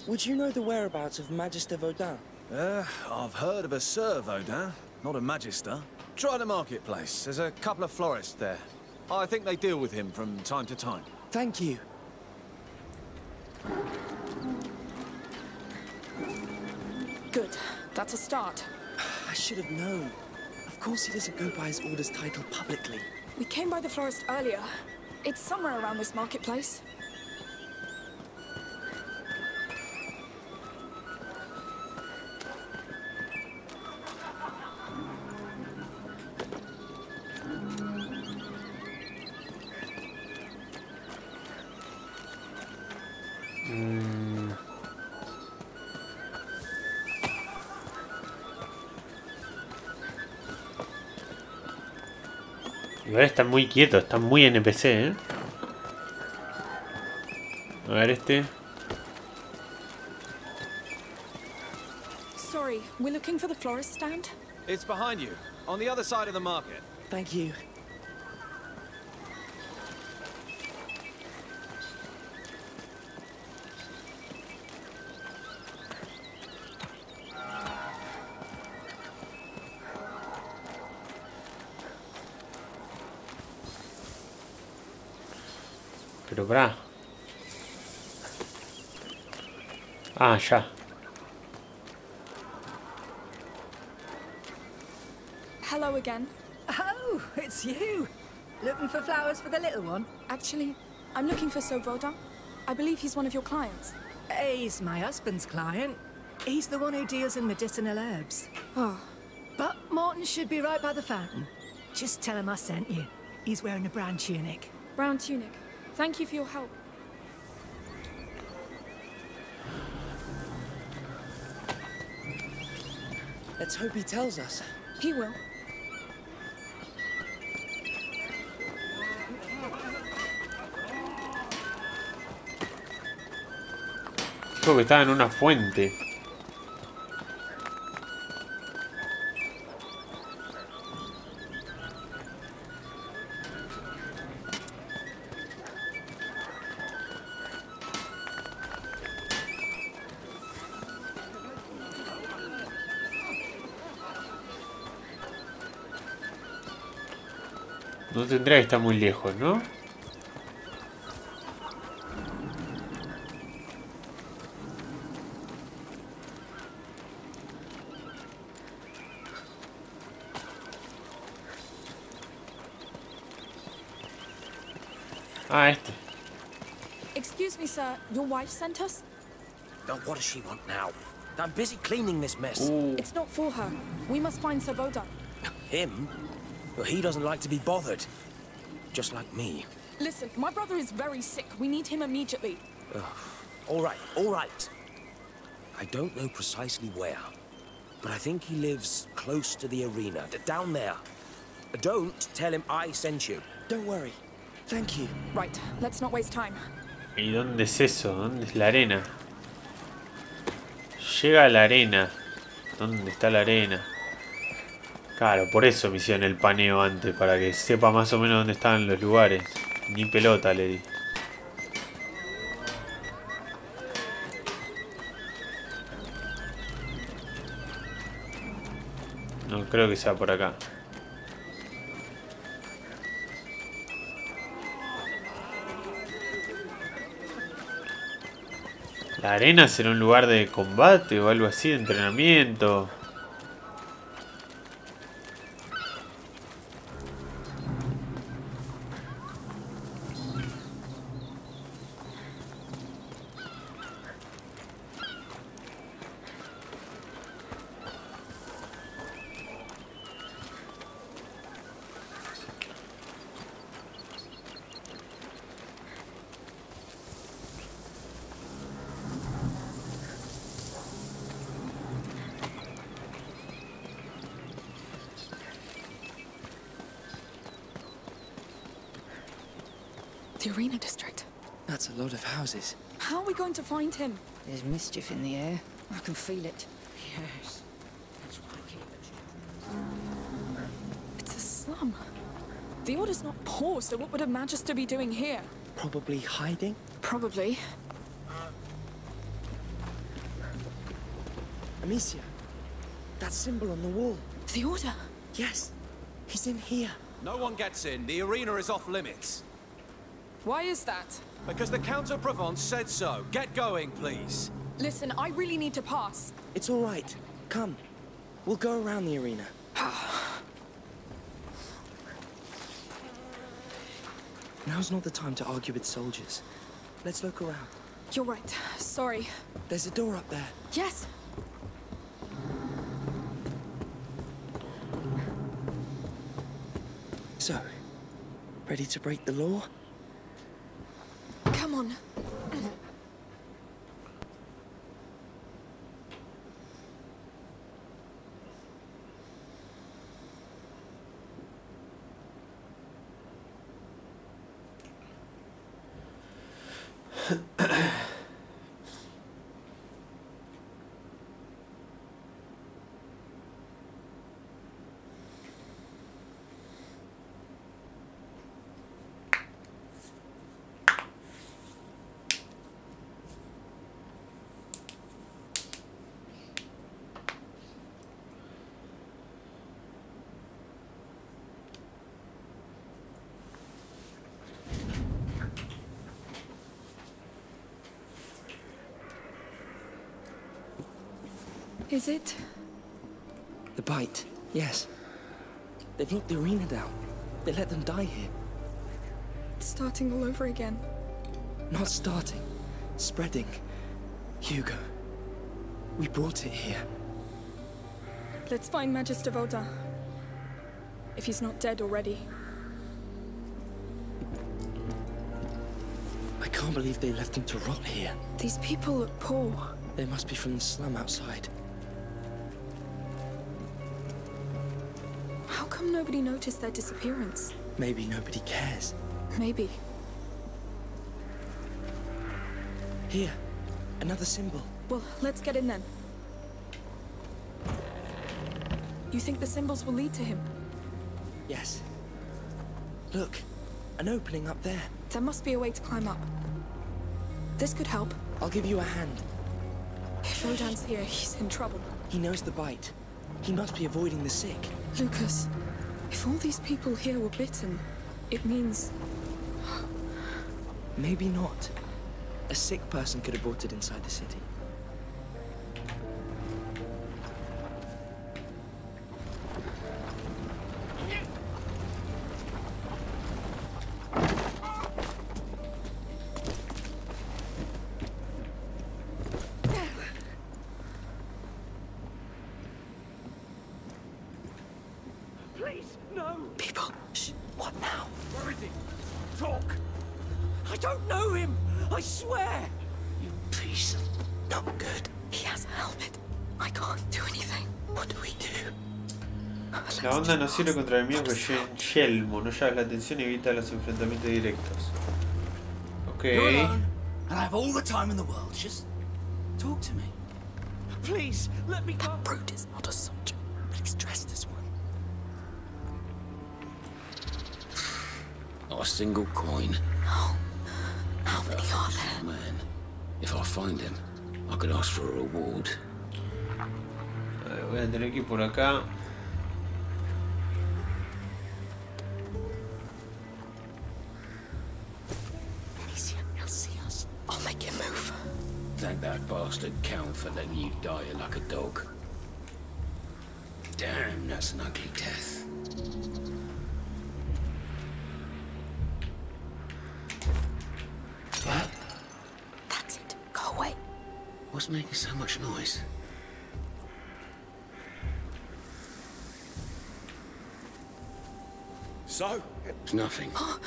B: Would you know the whereabouts of Magister Vaudin?
K: Uh, I've heard of a Sir Vaudin, not a Magister. Try the marketplace. There's a couple of florists there. I think they deal with him from time to time.
B: Thank you. Good.
C: That's a start.
F: I should have known. Of course he doesn't go by his orders title publicly.
C: We came by the florist earlier. It's somewhere around this marketplace.
A: Están muy quietos, están muy NPC, ¿eh? A ver este.
C: Sorry, we're looking for the florist stand?
K: It's behind you, on the other side of the market.
F: Thank you.
A: Pero pará. Ah, ya.
C: Hello again.
N: Oh, it's you. Looking for flowers for the little one?
C: Actually, I'm looking for Sir Vaudin. I believe he's one of your clients.
N: He's my husband's client. He's the one who deals in medicinal herbs.
C: Oh.
N: But Martin should be right by the fountain. Just tell him I sent you. He's wearing a brown tunic.
C: Brown tunic. Thank you for your help.
F: Let's hope he tells us.
C: He will.
A: Creo que estaba en una fuente. No tendría que estar muy lejos, ¿no? Ah, este.
C: Excuse me, sir. Your wife sent us?
F: Now, what does she want now? I'm busy cleaning this mess.
C: It's not for her. We must find Sir Vaudin.
F: Him? Well, he doesn't like to be bothered. Just like me.
C: Listen, my brother is very sick. We need him immediately.
F: Ugh. All right, all right. I don't know precisely where, but I think he lives close to the arena, down there. Don't tell him I sent you. Don't worry. Thank you.
C: Right, let's not waste time.
A: ¿Y dónde es eso? ¿Dónde es la arena? Llega a la arena. ¿Dónde está la arena? Claro, por eso me hicieron el paneo antes, para que sepa más o menos dónde estaban los lugares. Ni pelota le di. No creo que sea por acá. La arena será un lugar de combate o algo así, de entrenamiento.
O: Mischief in the air. I can feel it.
P: Yes. That's why I keep the
C: It's a slum. The order's not paused, so what would a magister be doing here?
F: Probably hiding?
C: Probably.
F: Amicia, that symbol on the wall.
C: The order?
F: Yes. He's in here.
K: No one gets in. The arena is off limits.
C: Why is that?
K: Because the Count of Provence said so. Get going, please.
C: Listen, I really need to pass.
F: It's all right.
B: Come, we'll go around the arena. Now's not the time to argue with soldiers. Let's look around.
C: You're right. Sorry.
B: There's a door up there.
C: Yes.
B: So, ready to break the law?
C: Come on. Is it?
B: The bite, yes. They've locked the arena down. They let them die here.
C: It's starting all over again.
B: Not starting, spreading. Hugo, we brought it here.
C: Let's find Magister Vaudin. If he's not dead already.
B: I can't believe they left him to rot here.
C: These people look poor.
B: They must be from the slum outside.
C: Nobody noticed their disappearance?
B: Maybe nobody cares.
C: Maybe.
B: Here, another symbol.
C: Well, let's get in then. You think the symbols will lead to him?
B: Yes. Look, an opening up there.
C: There must be a way to climb up. This could help.
B: I'll give you a hand.
C: If Vaudin's here, he's in trouble.
B: He knows the bite. He must be avoiding the sick.
C: Lucas, if all these people here were bitten, it means...
B: Maybe not. A sick person could have brought it inside the city.
A: Sirve contra enemigos que lleven yelmo, no llames la atención y evita los enfrentamientos directos. Ok.
H: You're alone, and I have all the time in the world. Just talk to me.
F: Please, let me go!
I: That brute is not a soldier, but he's dressed as one.
Q: Not a single coin.
I: How? How many are there?
Q: Man, if I find him, I could ask for a reward.
A: Eh, Voy a tener que ir por acá.
Q: For letting you die like a dog. Damn, that's an ugly death. What?
I: That's it. Go away.
Q: What's making so much noise?
H: So?
Q: It's nothing.
I: Oh,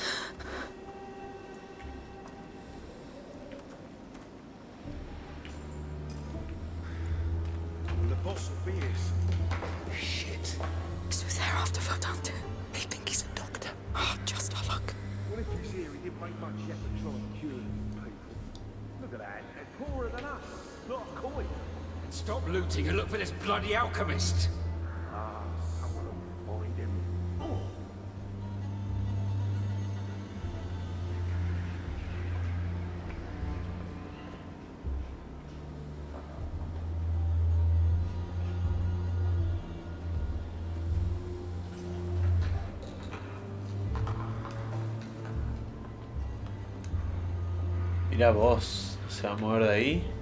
F: bloody alchemist!
A: Mira vos, se va a mover de ahí.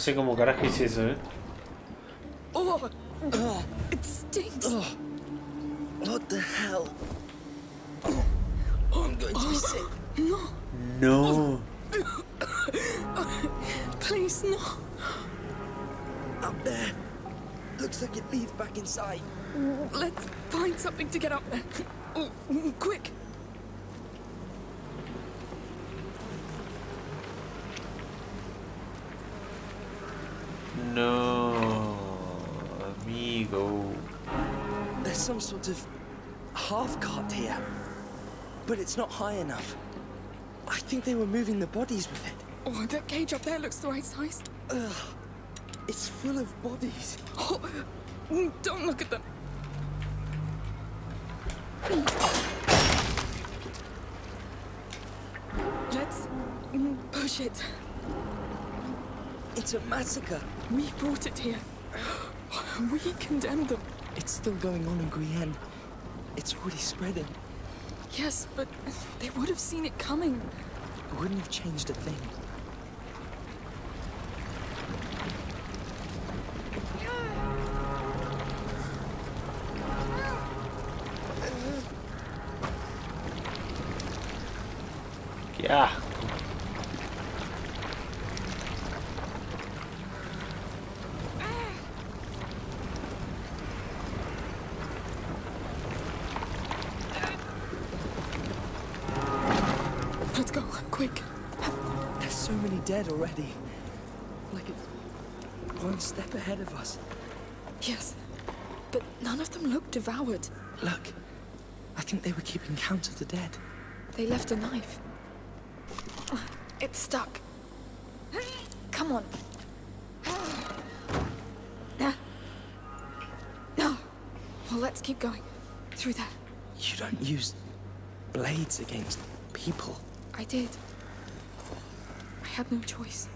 A: Sé cómo carajo hice eso, eh.
C: Oh, it stinks.
B: What the hell? I'm going to be sick.
C: No,
A: No.
C: please, no.
B: Up there. Looks like it leads back inside.
C: Let's find something to get up there.
B: But it's not high enough. I think they were moving the bodies with it.
C: Oh, that cage up there looks the right size.
B: Ugh. It's full of bodies.
C: Oh, don't look at them. Let's push it.
B: It's a massacre.
C: We brought it here. We condemned them.
B: It's still going on in Grienne. It's already spreading.
C: Yes, but they would have seen it coming.
B: It wouldn't have changed a thing.
C: Devoured.
B: Look, I think they were keeping count of the dead.
C: They left a knife. Oh, it's stuck. Come on. No. Well, let's keep going. Through there.
B: You don't use blades against people.
C: I did. I had no choice.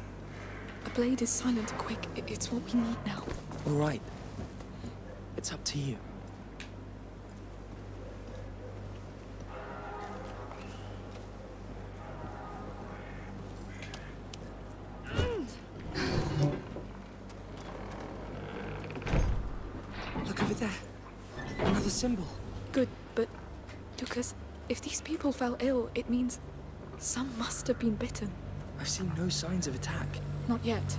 C: A blade is silent quick. It's what we need now.
B: All right. It's up to you.
C: Fell ill, it means some must have been bitten.
B: I've seen no signs of attack.
C: Not yet.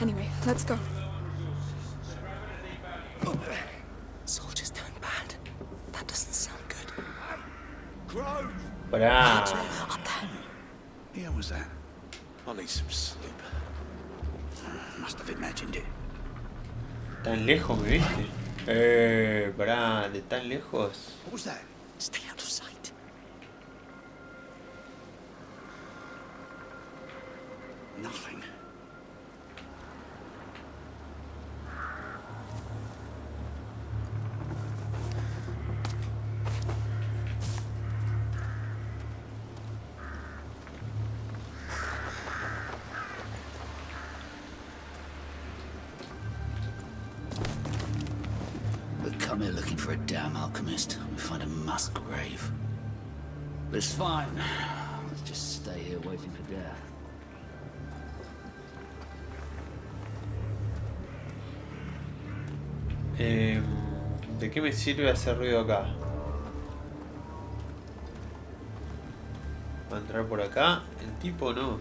C: Anyway, let's go.
B: Soldiers turned bad. That doesn't sound good.
F: Grove!
A: Pará.
F: Here was that. I need some sleep. Must have imagined it.
A: ¿Tan lejos me viste? Eh, pará, de tan lejos.
F: What was that?
B: Stay out of sight.
A: Qué me sirve hacer ruido acá? ¿Va a entrar por acá? El tipo no.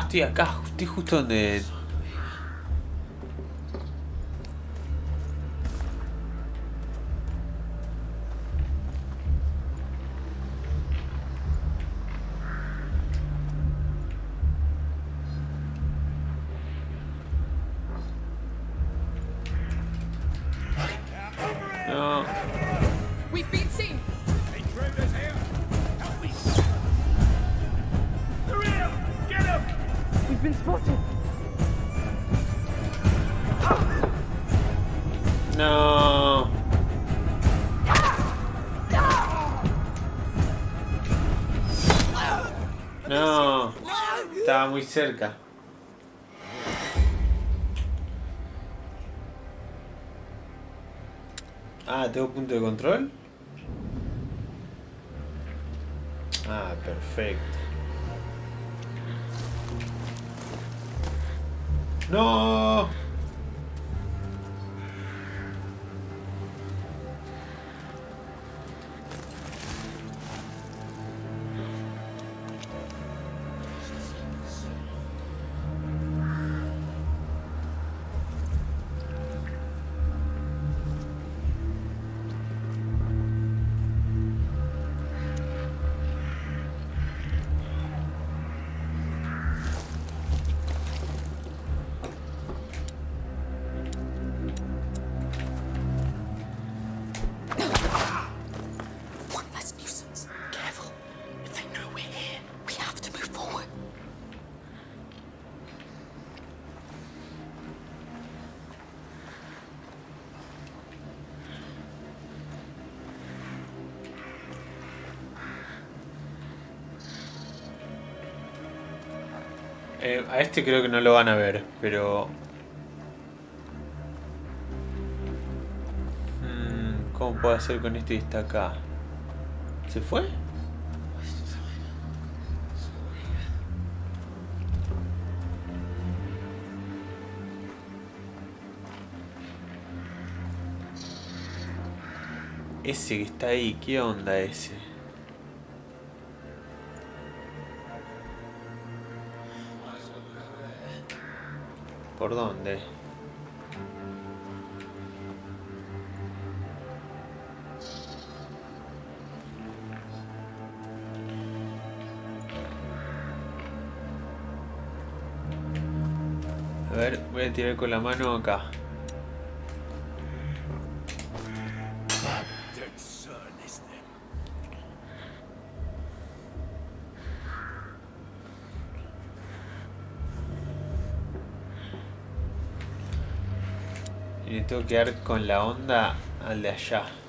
A: Ah, estoy acá, estoy justo donde. Muy cerca. Ah, ¿tengo punto de control? Ah, perfecto. No. A este creo que no lo van a ver, pero... Mm, ¿Cómo puedo hacer con este que está acá? ¿Se fue? Ese que está ahí, ¿qué onda ese? ¿Por dónde? A ver, voy a tirar con la mano acá. Tengo que dar con la onda al de allá.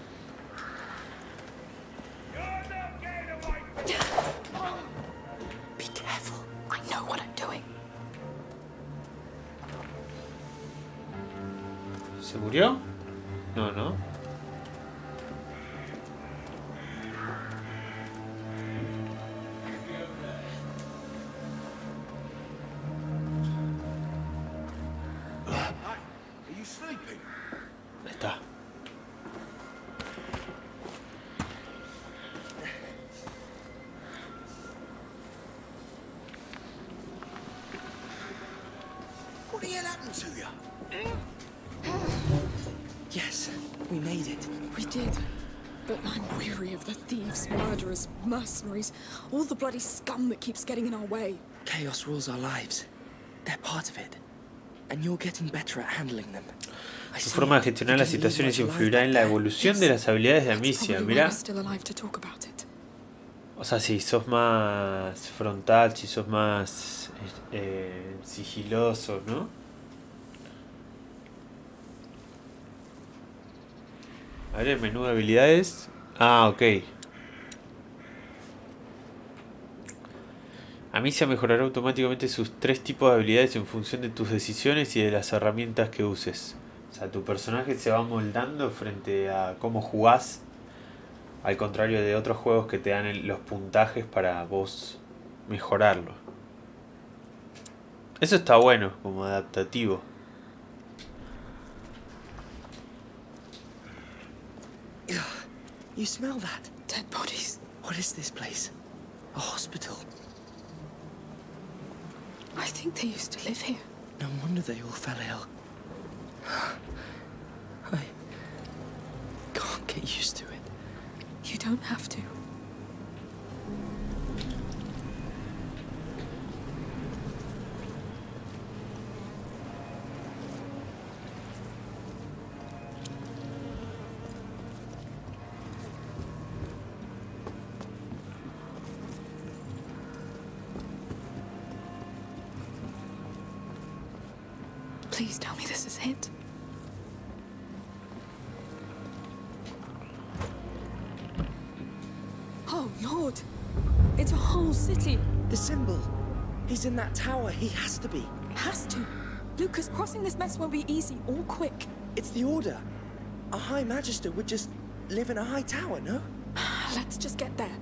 C: Mercenaries, all the bloody scum that keeps getting in our way.
B: Chaos rules our lives. They're part of it. And you're getting better at handling them. See
A: forma de gestionar las situaciones influirá en la evolución de las habilidades de Amicia. Mirá,
C: we're still alive to talk about it.
A: o sea, si sos más frontal, si sos más eh, sigiloso, ¿no? A ver, el menú de habilidades. Ah, ok. Amicia mejorará automáticamente sus tres tipos de habilidades en función de tus decisiones y de las herramientas que uses. O sea, tu personaje se va moldando frente a cómo jugás, al contrario de otros juegos que te dan los puntajes para vos mejorarlo. Eso está bueno, como adaptativo.
C: Dead bodies.
B: What is this place? A hospital.
C: I think they used to live here.
B: No wonder they all fell ill. I can't get used to it.
C: You don't have to.
B: In that tower. He has to be.
C: Has to. Lucas, crossing this mess won't be easy or quick.
B: It's the order. A High Magister would just live in a high tower, no?
C: Let's just get there.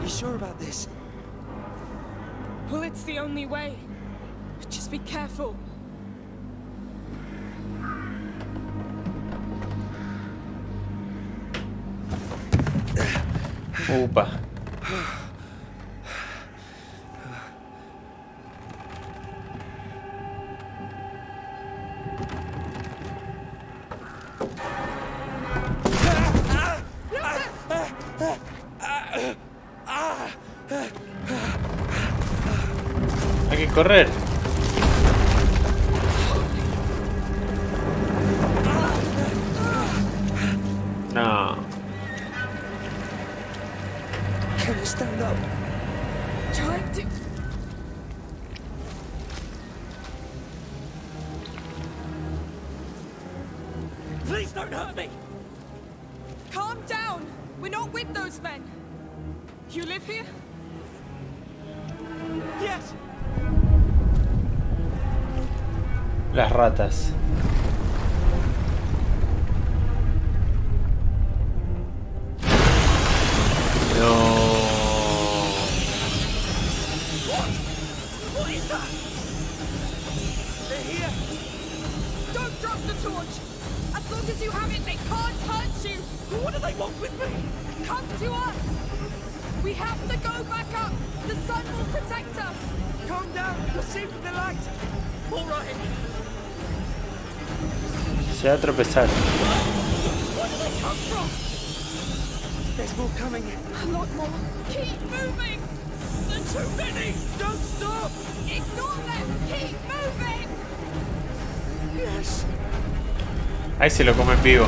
B: You sure about this?
C: Well, it's the only way. Just be careful.
A: Upa. Hay que correr.
B: Yes.
A: Ahí se lo come en vivo.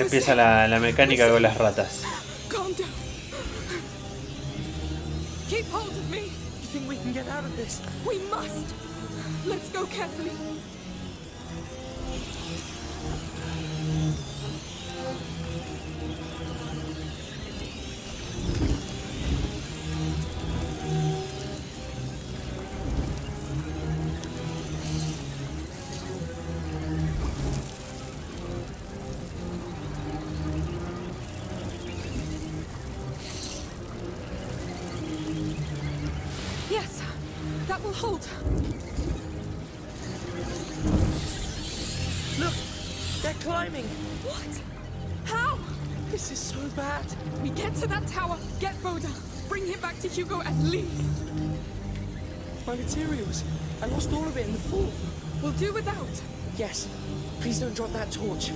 A: Empieza la, mecánica con las ratas.
C: Keep hold of me.
B: We
C: must. Let's go carefully.
B: I lost all of it in the fall.
C: We'll do without.
B: Yes. Please don't drop that torch.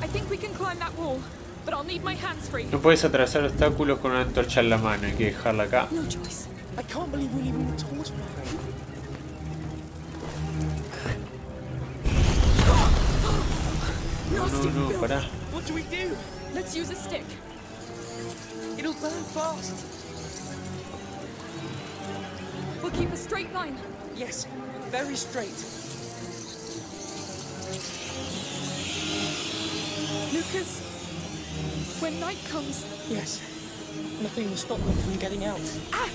C: I think we can climb that wall, but I'll need my hands free.
A: No puedes atravesar obstáculos con una antorcha en la mano, hay que dejarla acá.
C: No choice.
B: I can't believe we're leaving the torch behind.
C: Nasty
A: No, no, pará.
B: What do we do?
C: Let's use a stick.
B: It'll burn fast.
C: We'll keep a straight line.
B: Yes, very straight.
C: Lucas, when night comes,
B: Yes. Nothing will stop them from getting out.
C: ah!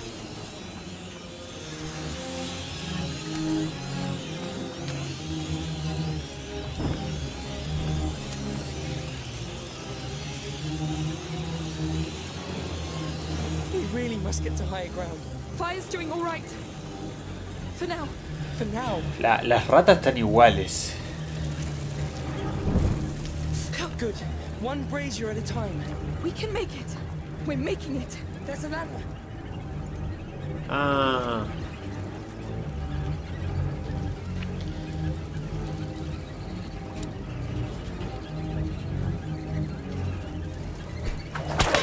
B: We really must get to higher ground.
C: Fire's doing all right. For now.
B: For now.
A: La- las ratas están iguales.
B: Good. One brazier at a time.
C: We can make it. We're making it.
B: There's a ladder.
A: Ah,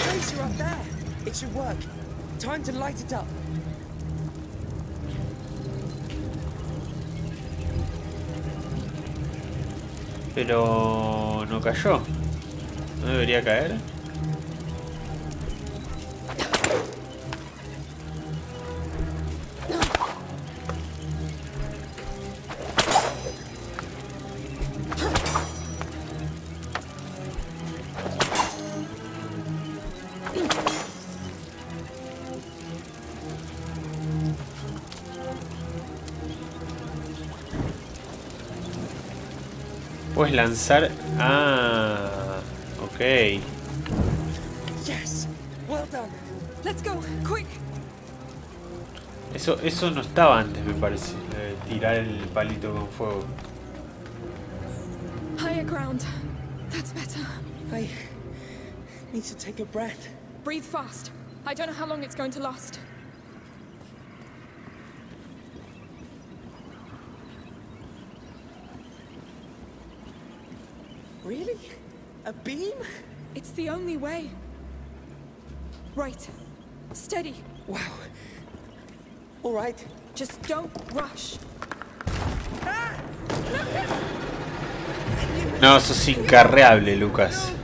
B: Brazier up there. It should work. Time to light it up.
A: Pero no cayó. ¿No debería caer? Puedes lanzar. Ah, ok.
B: Yes. Well done.
C: Let's go, quick.
A: Eso, eso no estaba antes, me parece. de tirar el palito con fuego.
C: Higher ground. That's better.
B: I need to take a breath.
C: Breathe fast. I don't know how long it's going to last.
B: A beam?
C: It's the only way. Right. Steady.
B: Wow. All right.
C: Just don't rush.
A: No, sos incarreable, Lucas.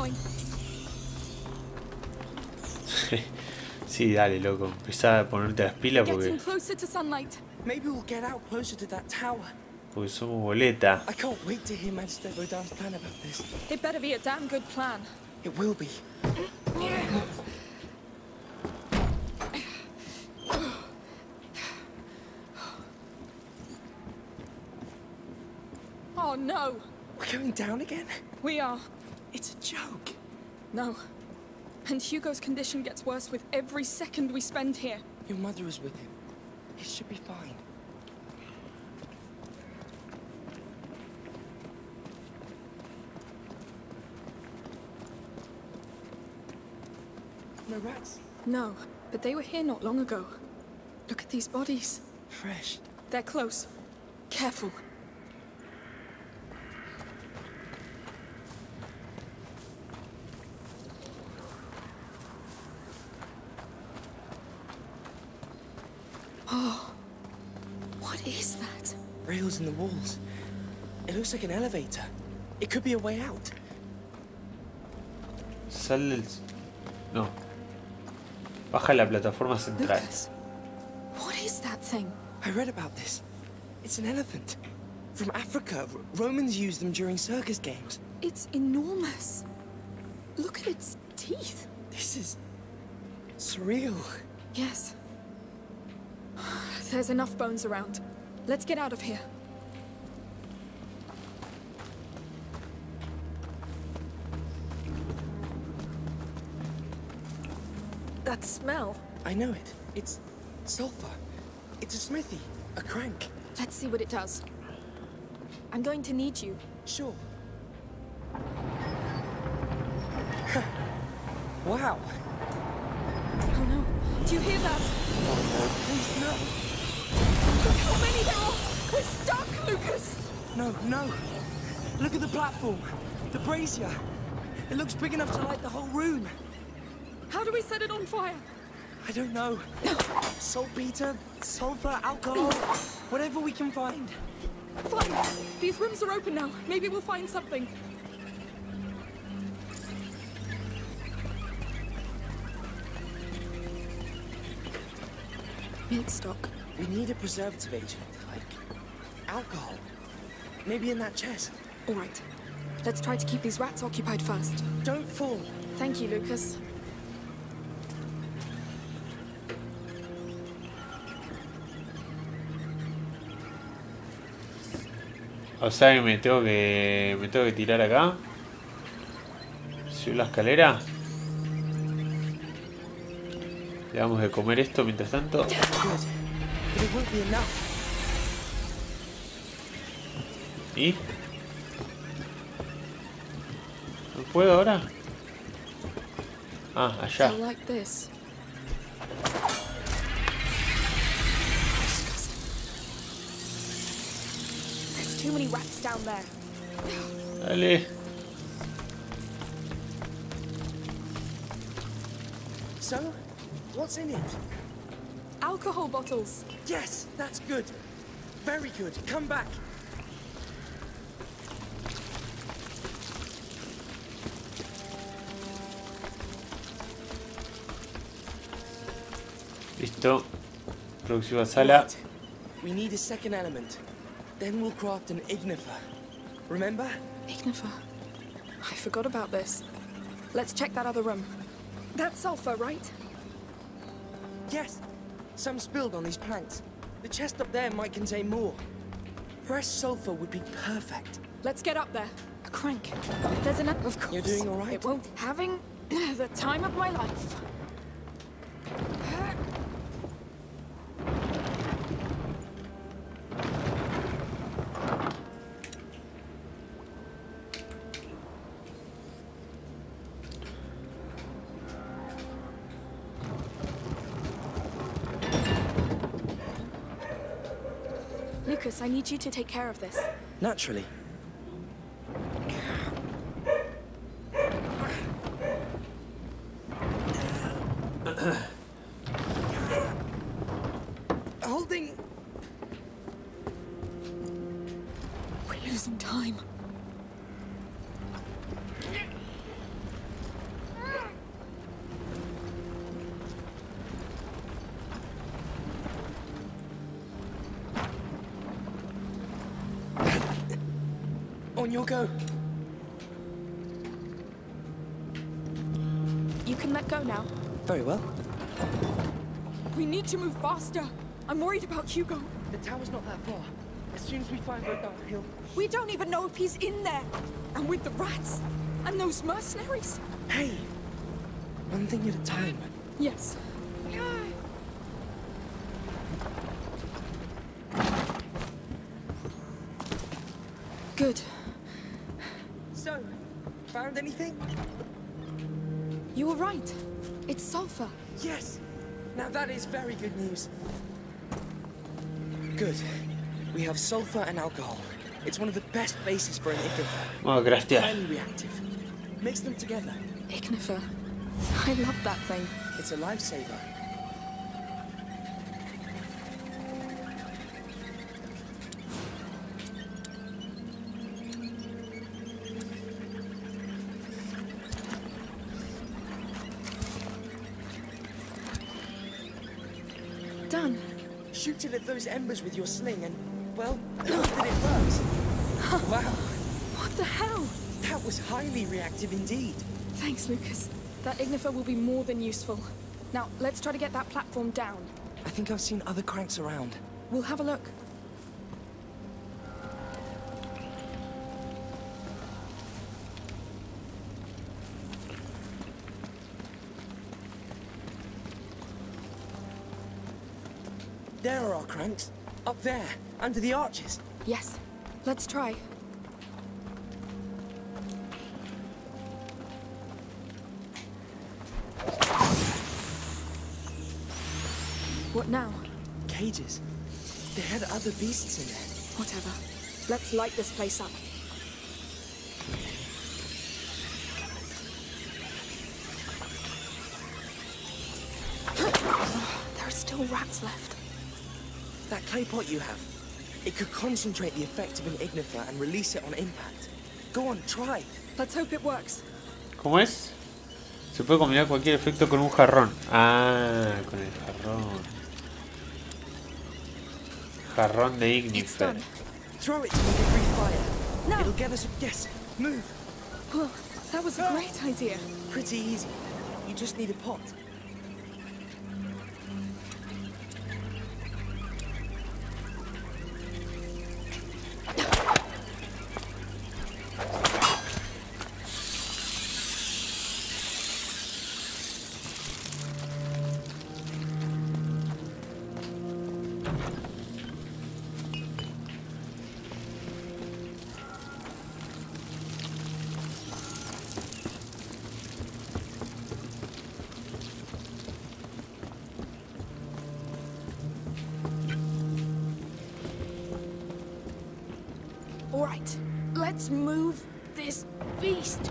C: Going.
A: sí, dale, loco. Empezá a ponerte las pilas porque,
C: Getting closer to sunlight.
B: Maybe we'll get out closer to that tower.
A: porque somos boleta.
B: I can't wait to hear Magister Vaudin's plan about this.
C: It better be a damn good plan.
B: It will be.
C: Oh no.
B: We're going down again?
C: We are.
B: It's a joke.
C: No. And Hugo's condition gets worse with every second we spend here.
B: Your mother is with him. He should be fine. No rats?
C: No, but they were here not long ago. Look at these bodies.
B: Fresh.
C: They're close. Careful. Oh, what is that?
B: Rails in the walls. It looks like an elevator. It could be a way out.
A: Sal del... No. Baja la plataforma central.
C: Lucas, what is that thing?
B: I read about this. It's an elephant. From Africa. R- Romans used them during circus games.
C: It's enormous. Look at its teeth.
B: This is... surreal.
C: Yes. There's enough bones around. Let's get out of here.
R: That smell.
B: I know it. It's sulfur. It's a smithy. A crank.
C: Let's see what it does. I'm going to need you.
B: Sure. wow.
C: Oh no. Do you hear that? Look how many there are! We're stuck, Lucas!
B: No, no. Look at the platform. The brazier. It looks big enough to light the whole room.
C: How do we set it on fire?
B: I don't know. Saltpeter, sulfur, alcohol, whatever we can find.
C: Fine. These rooms are open now. Maybe we'll find something. Milk stock.
B: We need a preservative agent, like alcohol. Maybe in that chest.
C: All right. Let's try to keep these rats occupied first.
B: Don't fall.
C: Thank you, Lucas.
A: O sea que me tengo que. me tengo que tirar acá. Subir la escalera. Le damos de comer esto mientras tanto.
B: Good. But it won't be enough.
A: ¿Y? ¿No puedo ahora? Ah, allá.
C: So like this. There's too many rats down there.
A: Dale.
B: So, what's in it?
C: Alcohol bottles.
B: Yes, that's good. Very good. Come back.
A: Listo. Próxima sala.
B: We need a second element. Then we'll craft an ignifer. Remember?
C: Ignifer. I forgot about this. Let's check that other room. That's sulfur, right?
B: Yes. Some spilled on these planks. The chest up there might contain more. Fresh sulfur would be perfect.
C: Let's get up there. A crank. There's enough. Of course.
B: You're doing all right?
C: It won't. Having the time of my life. I need you to take care of this.
B: Naturally. On your go.
C: You can let go now.
B: Very well.
E: We need to move faster. I'm worried about Hugo.
B: The tower's not that far. As soon as we find Vaudin, he'll...
E: We don't even know if he's in there. And with the rats. And those mercenaries.
B: Hey! One thing at a time.
E: Yes.
C: Good.
B: So, found anything?
C: You were right. It's sulfur.
B: Yes! Now that is very good news. Good. We have sulfur and alcohol. It's one of the best bases for an ignifer.
A: Oh, bueno, craftear.
B: Highly reactive. Mix them together.
C: Ignifer. I love that thing.
B: It's a lifesaver. Those embers with your sling and, well, look that it works. wow.
C: What the hell?
B: That was highly reactive indeed.
C: Thanks, Lucas. That ignifer will be more than useful. Now, let's try to get that platform down.
B: I think I've seen other cranks around.
C: We'll have a look.
B: There, under the arches.
C: Yes. Let's try. What now?
B: Cages. They had other beasts in there.
C: Whatever. Let's light this place up.
B: Clay pot you have. It could concentrate the effect of an ignifer and release it on impact. Go on, try.
C: Let's hope it works.
A: ¿Cómo es? Se puede combinar cualquier efecto con un jarrón. Ah, con el jarrón. Jarrón de Ignifer.
B: Throw it to make it breathe fire. No. It'll get us. Yes, move.
C: Well, that was a great idea.
B: Pretty easy. You just need a pot.
C: Let's move this beast.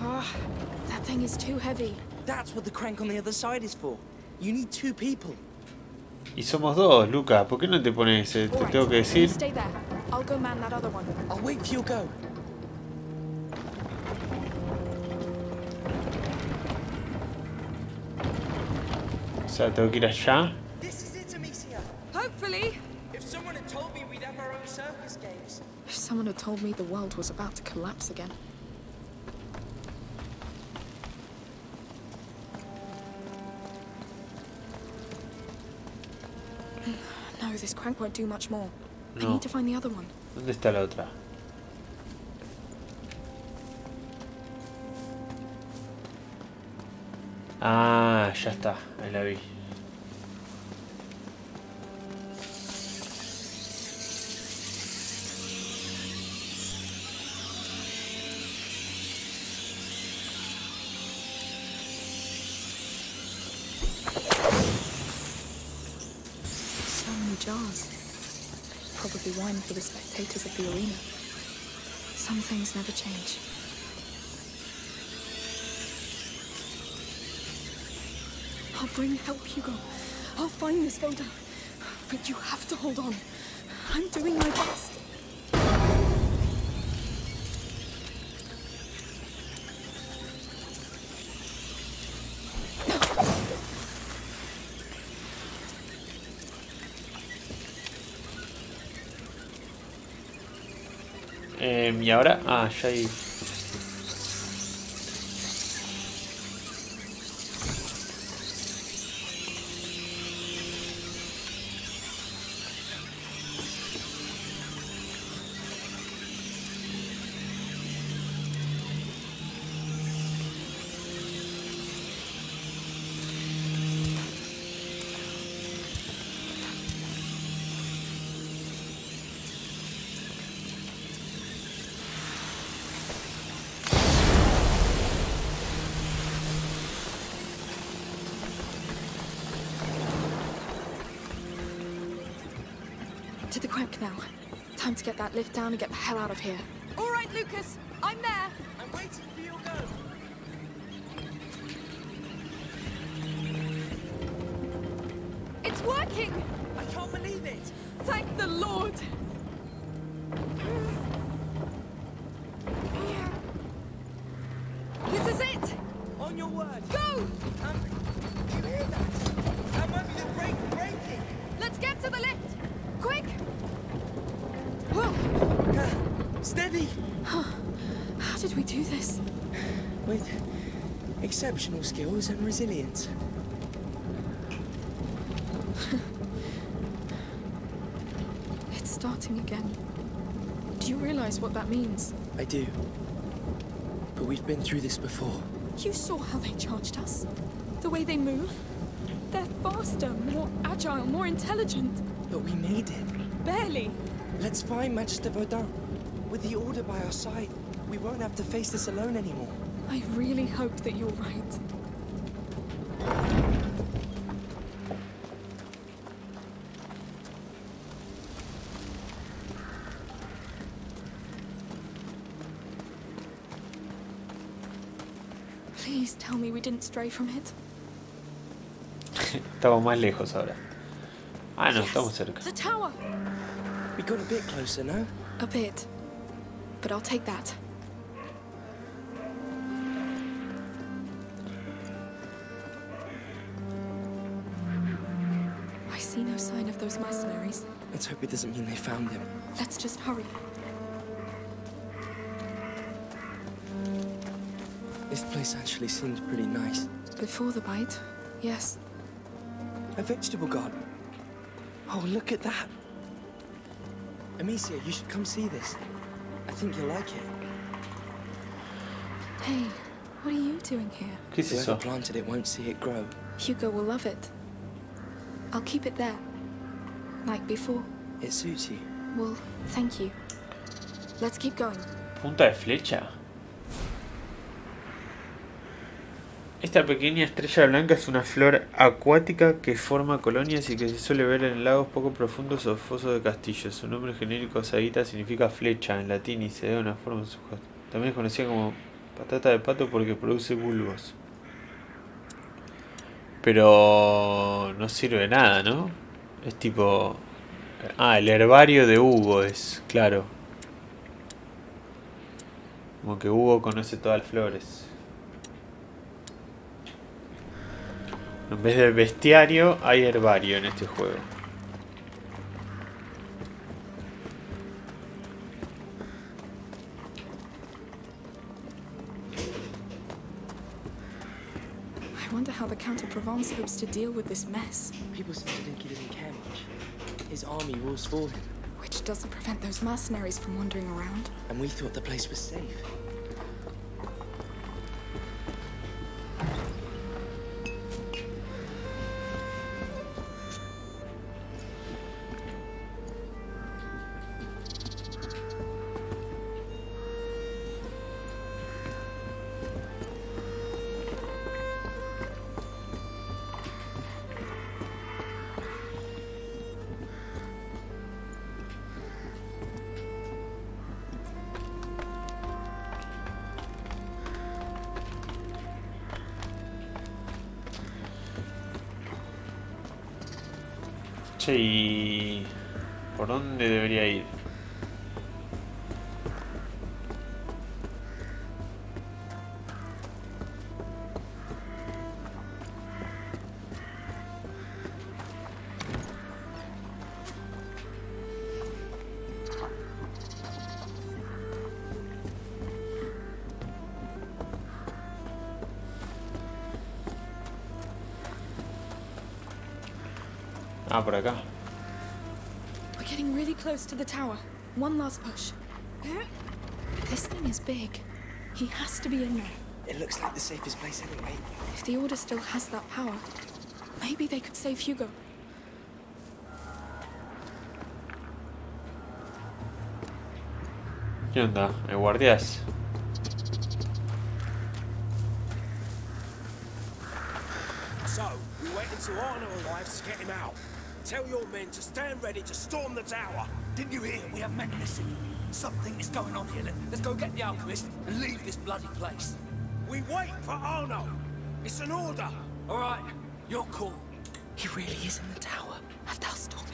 C: Ah, that thing is too heavy.
B: That's what the crank on the other side is for. You need two people.
A: Y somos dos, Luca. ¿Por qué no te pones? Te
C: All right,
A: tengo que
C: you
A: decir.
C: stay there. I'll go man that other one.
B: I'll wait for your go.
A: O sea, tengo que ir allá.
B: Told me
C: the world was about to collapse again. No, this crank won't do much more. I need to find the other one.
A: ¿Dónde está la otra? Ah, ya está. Ahí la vi.
C: Wine for the spectators of the arena. Some things never change. I'll bring help, Hugo. I'll find this Vaudin. But you have to hold on. I'm doing my best.
A: Y ahora, ah, ya hay.
C: Get that lift down and get the hell out of here.
S: All right, Lucas. I'm there.
B: Exceptional skills and resilience.
C: It's starting again. Do you realize what that means?
B: I do. But we've been through this before.
C: You saw how they charged us. The way they move. They're faster, more agile, more intelligent.
B: But we made it.
C: Barely.
B: Let's find Magister Vaudin. With the Order by our side, we won't have to face this alone anymore.
C: I really hope that you're right. Please tell me we didn't stray from it.
A: Estamos más lejos ahora. Ah, no, estamos cerca.
C: The tower!
B: We got a bit closer, no?
C: A bit. But I'll take that.
B: Let's hope it doesn't mean they found him.
C: Let's just hurry.
B: This place actually seems pretty nice.
C: Before the bite, yes.
B: A vegetable garden. Oh, look at that. Amicia, you should come see this. I think you'll like it.
C: Hey, what are you doing here?
A: ¿Qué es
B: Whoever
A: eso?
B: planted it won't see it grow.
C: Hugo will love it. I'll keep it there. Like before.
B: It suits you.
C: Well, thank you. Let's keep going.
A: Punta de flecha. Esta pequeña estrella blanca es una flor acuática que forma colonias y que se suele ver en lagos poco profundos o fosos de castillos. Su nombre genérico saíta significa flecha en latín y se da una forma en su. También es conocida como patata de pato porque produce bulbos. Pero no sirve de nada, ¿no? Es tipo... Ah, el herbario de Hugo es, claro. Como que Hugo conoce todas las flores. En vez del bestiario, hay herbario en este juego.
C: I wonder how the Count of Provence hopes to deal with this mess.
B: People Dinky didn't care much. His army rules for him,
C: Which doesn't prevent those mercenaries from wandering around.
B: and we thought the place was safe.
A: Ah, por acá.
C: We're getting really close to the tower. One last push. This thing is big. He has to be in there.
B: It looks like the safest place anyway.
C: If the Order still has that power, maybe they could save Hugo.
A: ¿Qué onda? ¿Me guardias?
F: Men to stand ready to storm the tower.
H: Didn't you hear? We have men missing. Something is going on here. Let- Let's go get the alchemist and leave this bloody place.
F: We wait for Arnaud. It's an order.
H: All right, you're cool.
I: He really is in the tower, and they'll storm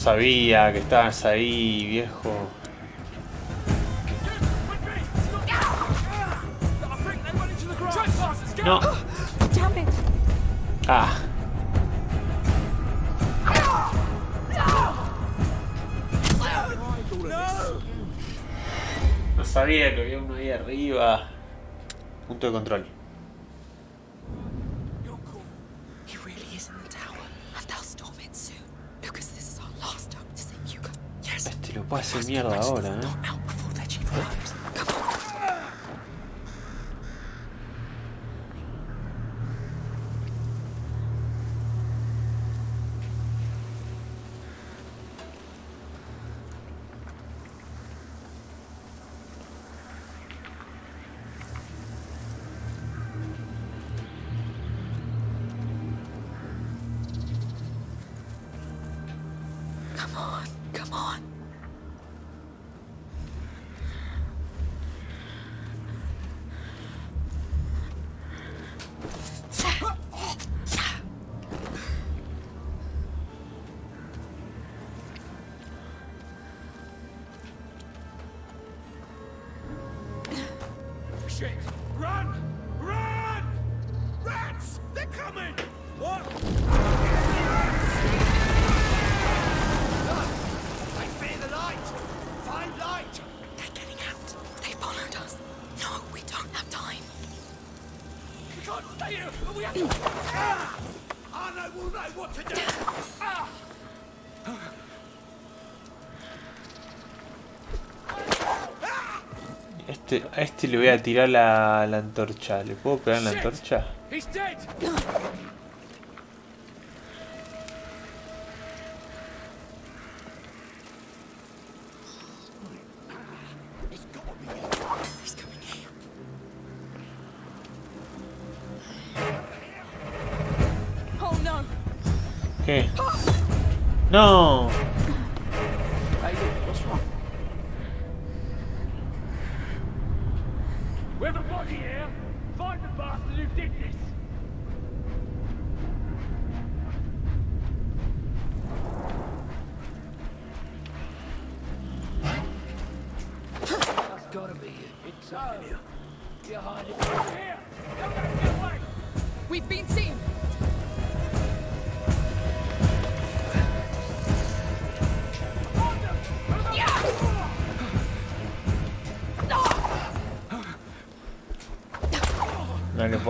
A: sabía que estabas ahí, viejo.
F: I think they went into the grass. Trespassers, get
A: No.
F: up.
C: Damn it!
A: Ah,
F: No!
A: no sabía que había uno ahí arriba. Punto de control.
I: He really is in the tower, and they'll storm in soon. Lucas, this is our last time to save Hugo. Yes.
A: Este lo puede hacer mierda ahora, eh.
I: Out before their chief arrives. Come on. Come on,
A: Este, a este le voy a tirar la, la antorcha. ¿Le puedo pegar la antorcha?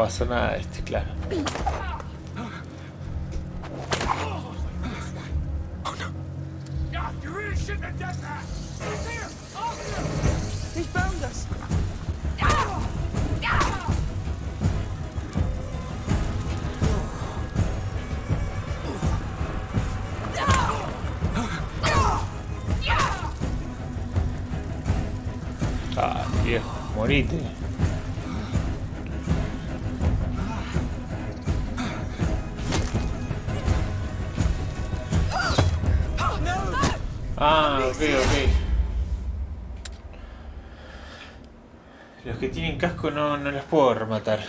C: No
A: le
I: no, no las puedo rematar.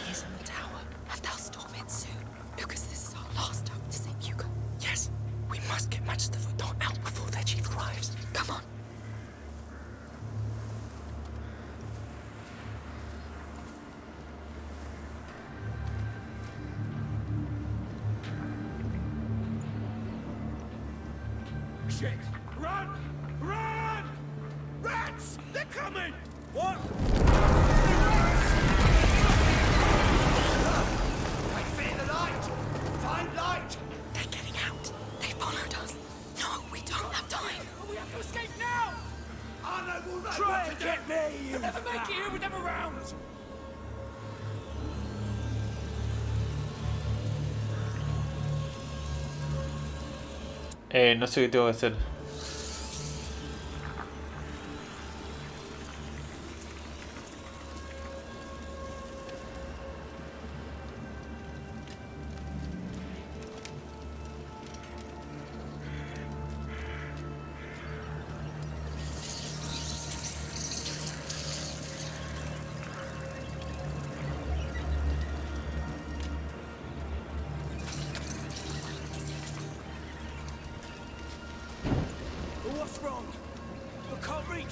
H: So what you do. I said,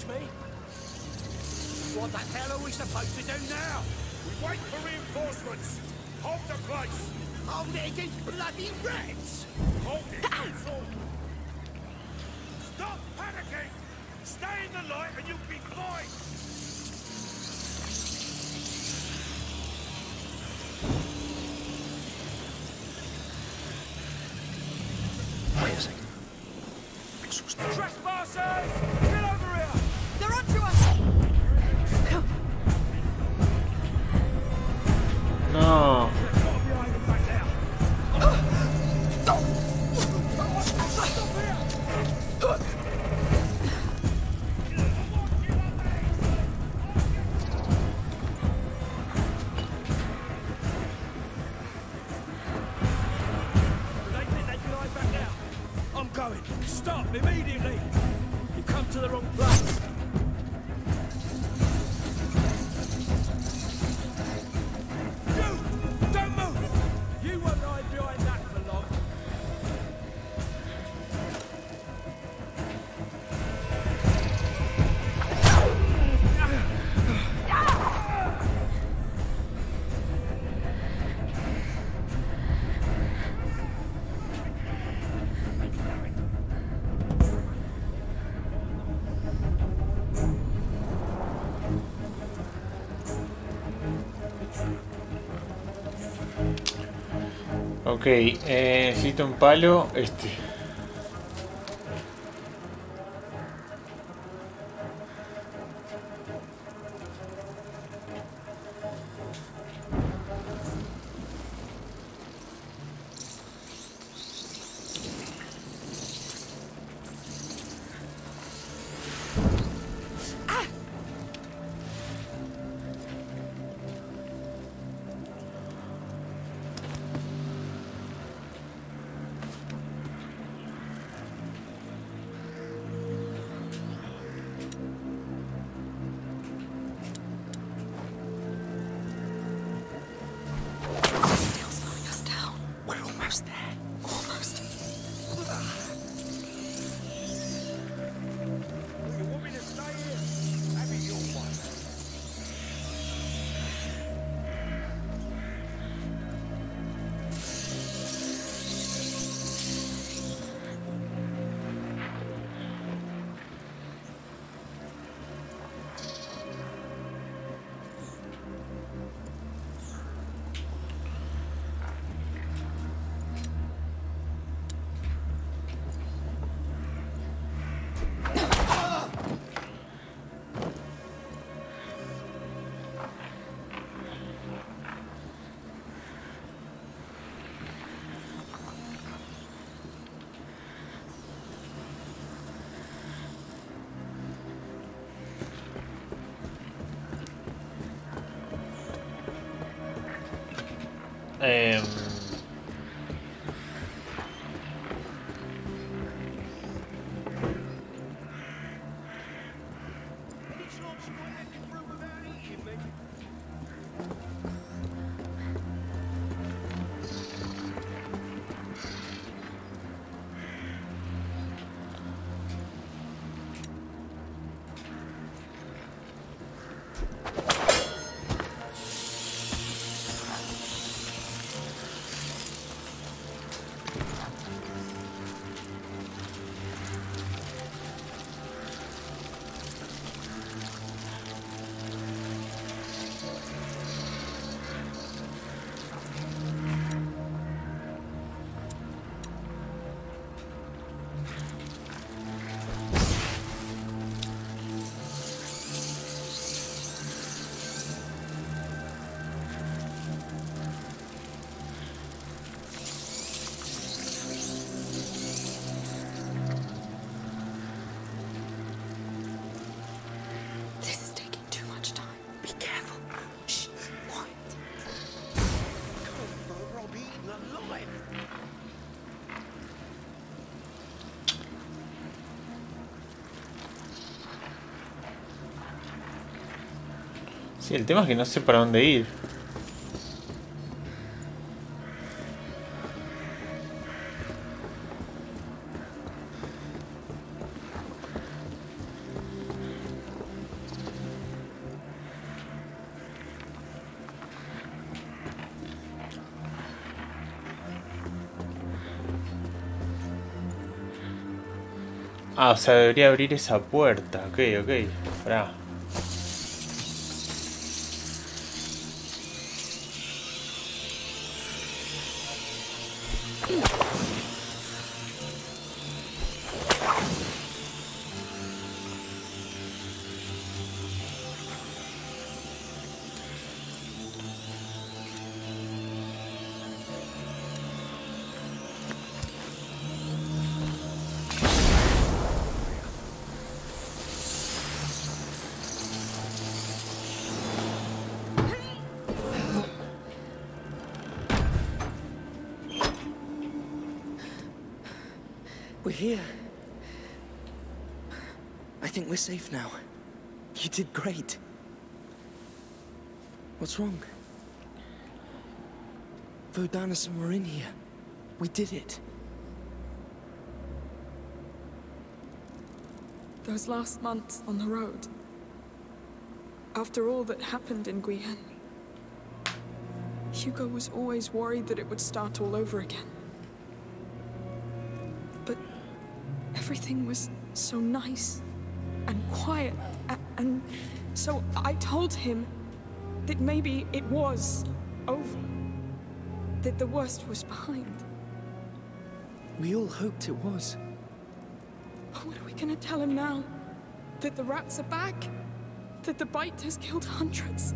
H: me?
T: What the hell are we supposed to do now?
H: We wait for reinforcements. Hold the place.
T: Hold it against bloody rats.
H: Hold it. Stop panicking. Stay in the light and you'll be fine.
I: Ok, eh, necesito un palo. Este.
A: Sí, el tema es que no sé para dónde ir. Ah, o sea, debería abrir esa puerta. Ok, ok. Pará.
B: Safe now. You did great. What's wrong? Vodanison were in here. We did it.
C: Those last months on the road. After all that happened in Guyenne. Hugo was always worried that it would start all over again. But everything was so nice and quiet. And so I told him that maybe it was over. That the worst was behind.
B: We all hoped it was.
C: But what are we gonna tell him now? That the rats are back? That the bite has killed hundreds?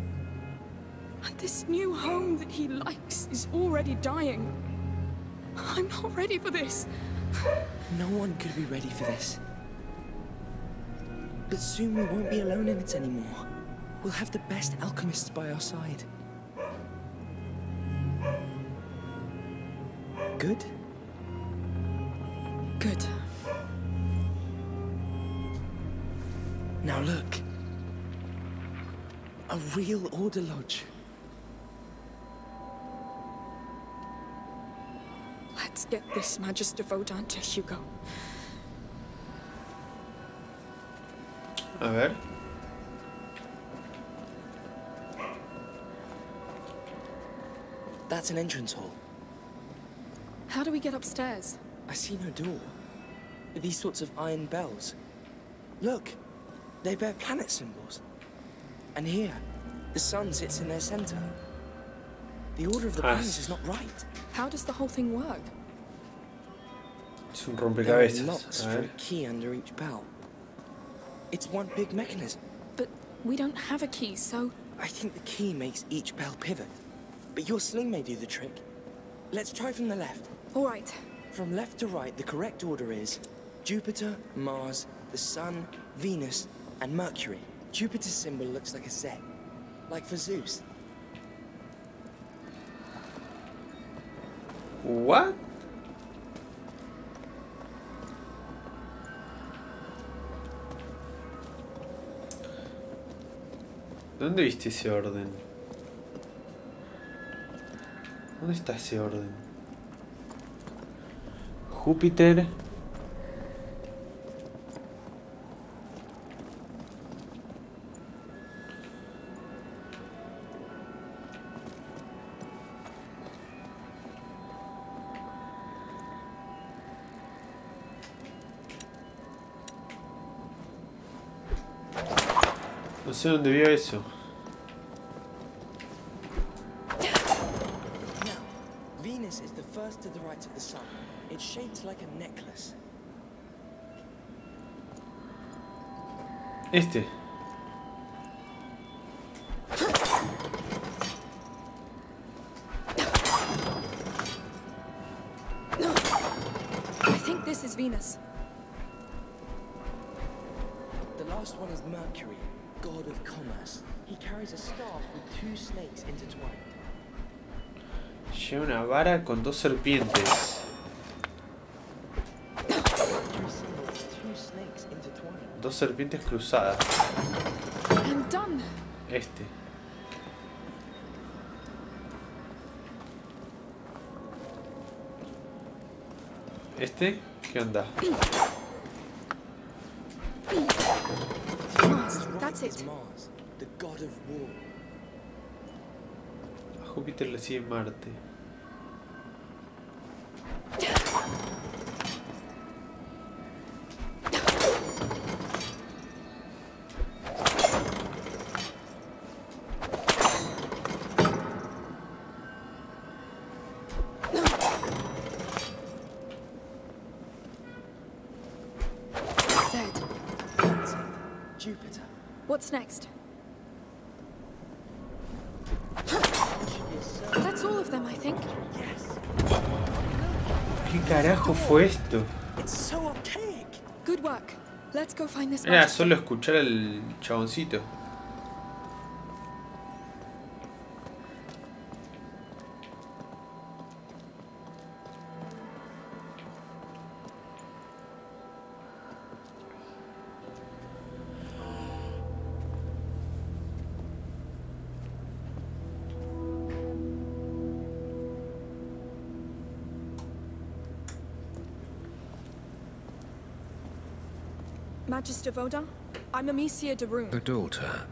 C: And this new home that he likes is already dying. I'm not ready for this.
B: No one could be ready for this. But soon we won't be alone in it anymore. We'll have the best alchemists by our side. Good?
C: Good.
B: Now look. A real Order Lodge.
C: Let's get this Magister Vaudin to Hugo.
A: A ver.
B: That's an entrance hall.
C: How do we get upstairs?
B: I see no door. These sorts of iron bells. Look, they bear planet symbols. And here, the sun sits in their center. The order of the
A: Ah,
B: planets is not right.
C: How does the whole thing work?
A: Es un
B: There are
A: rompecabezas.
B: locks
A: A
B: for a key under each bell. It's one big mechanism.
C: But we don't have a key, so...
B: I think the key makes each bell pivot. But your sling may do the trick. Let's try from the left.
C: All right.
B: From left to right, the correct order is Jupiter, Mars, the Sun, Venus, and Mercury. Jupiter's symbol looks like a Z, like for Zeus.
A: What? ¿Dónde viste ese orden? ¿Dónde está ese orden? Júpiter. No sé dónde vio eso.
B: Venus is the first to the right of the Sun. It's shaped like a necklace.
A: Este. con dos serpientes. Dos serpientes cruzadas. Este. ¿Este? ¿Qué onda? Júpiter le sigue Marte.
C: What's next? That's all of them, I think.
A: ¿Qué carajo fue esto?
B: It's so archaic.
C: Good work. Let's go find this
A: Era solo escuchar al chaboncito.
C: Magister Vaudin, I'm Amicia de Rune.
F: The daughter.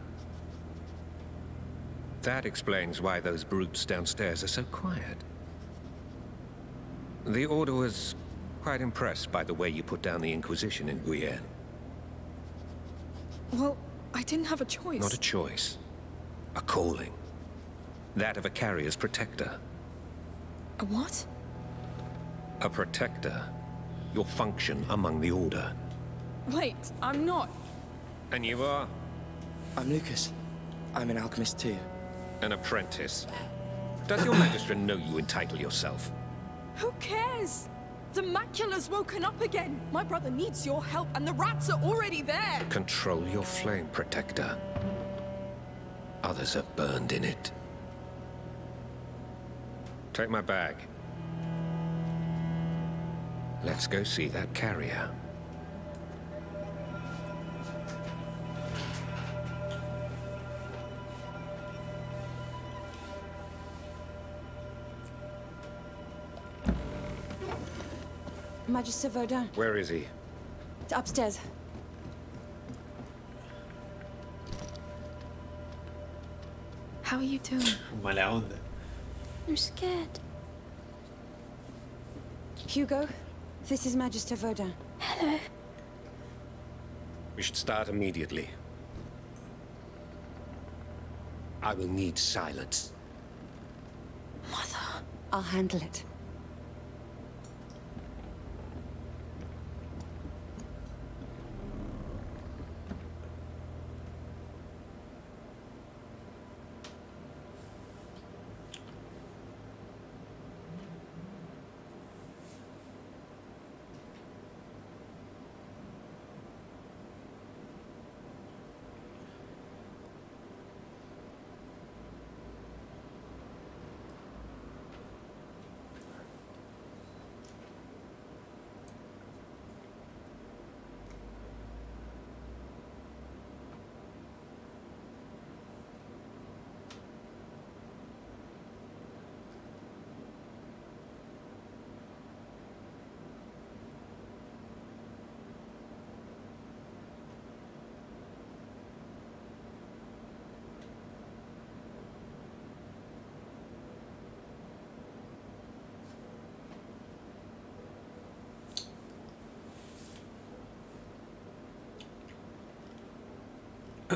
F: That explains why those brutes downstairs are so quiet. The Order was quite impressed by the way you put down the Inquisition in Guyenne.
C: Well, I didn't have a choice.
F: Not a choice. A calling. That of a carrier's protector.
C: A what?
F: A protector. Your function among the Order.
C: Wait, I'm not.
F: And you are?
B: I'm Lucas. I'm an alchemist too.
F: An apprentice. Does your Magistra know you entitle yourself?
C: Who cares? The macula's woken up again. My brother needs your help, and the rats are already there.
F: Control your flame, Protector. Others are burned in it. Take my bag. Let's go see that carrier.
L: Magister Vaudin,
F: Where is he?
L: upstairs.
C: How are you doing?
A: Mala onda.
D: I'm scared.
L: Hugo, this is Magister Vaudin.
D: Hello.
F: We should start immediately. I will need silence.
L: Mother. I'll handle it.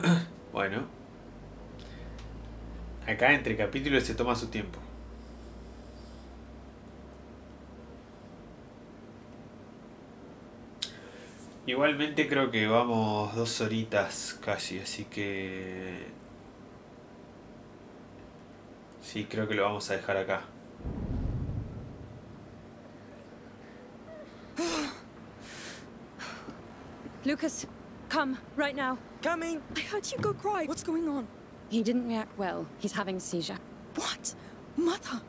A: Bueno. Acá entre capítulos se toma su tiempo. Igualmente creo que vamos dos horitas casi, así que... Sí, creo que lo vamos a dejar acá.
L: Lucas, come, right now.
B: Coming!
C: I heard Hugo cry. What's going on?
L: He didn't react well. He's having a seizure.
C: What? Mother,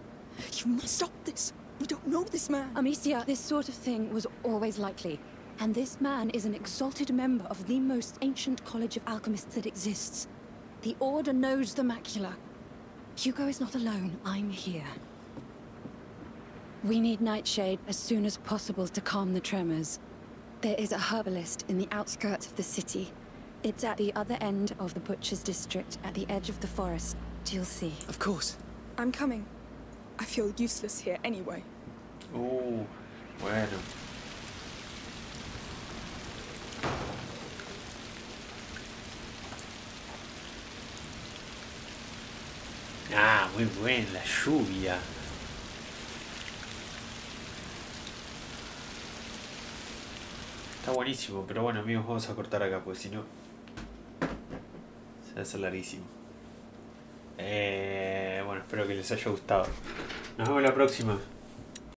C: you must stop this. We don't know this man.
L: Amicia, this sort of thing was always likely. And this man is an exalted member of the most ancient college of alchemists that exists. The Order knows the macula. Hugo is not alone. I'm here. We need Nightshade as soon as possible to calm the tremors. There is a herbalist in the outskirts of the city. It's at the other end of the Butcher's District, at the edge of the forest. Do You'll see.
C: Of course. I'm coming. I feel useless here anyway.
A: Uh, bueno. Ah, muy buena la lluvia. Está buenísimo, pero bueno amigos, vamos a cortar acá, porque si no se hacer larguísimo. Eh, bueno, espero que les haya gustado. Nos vemos la próxima.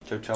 A: Chau, chau.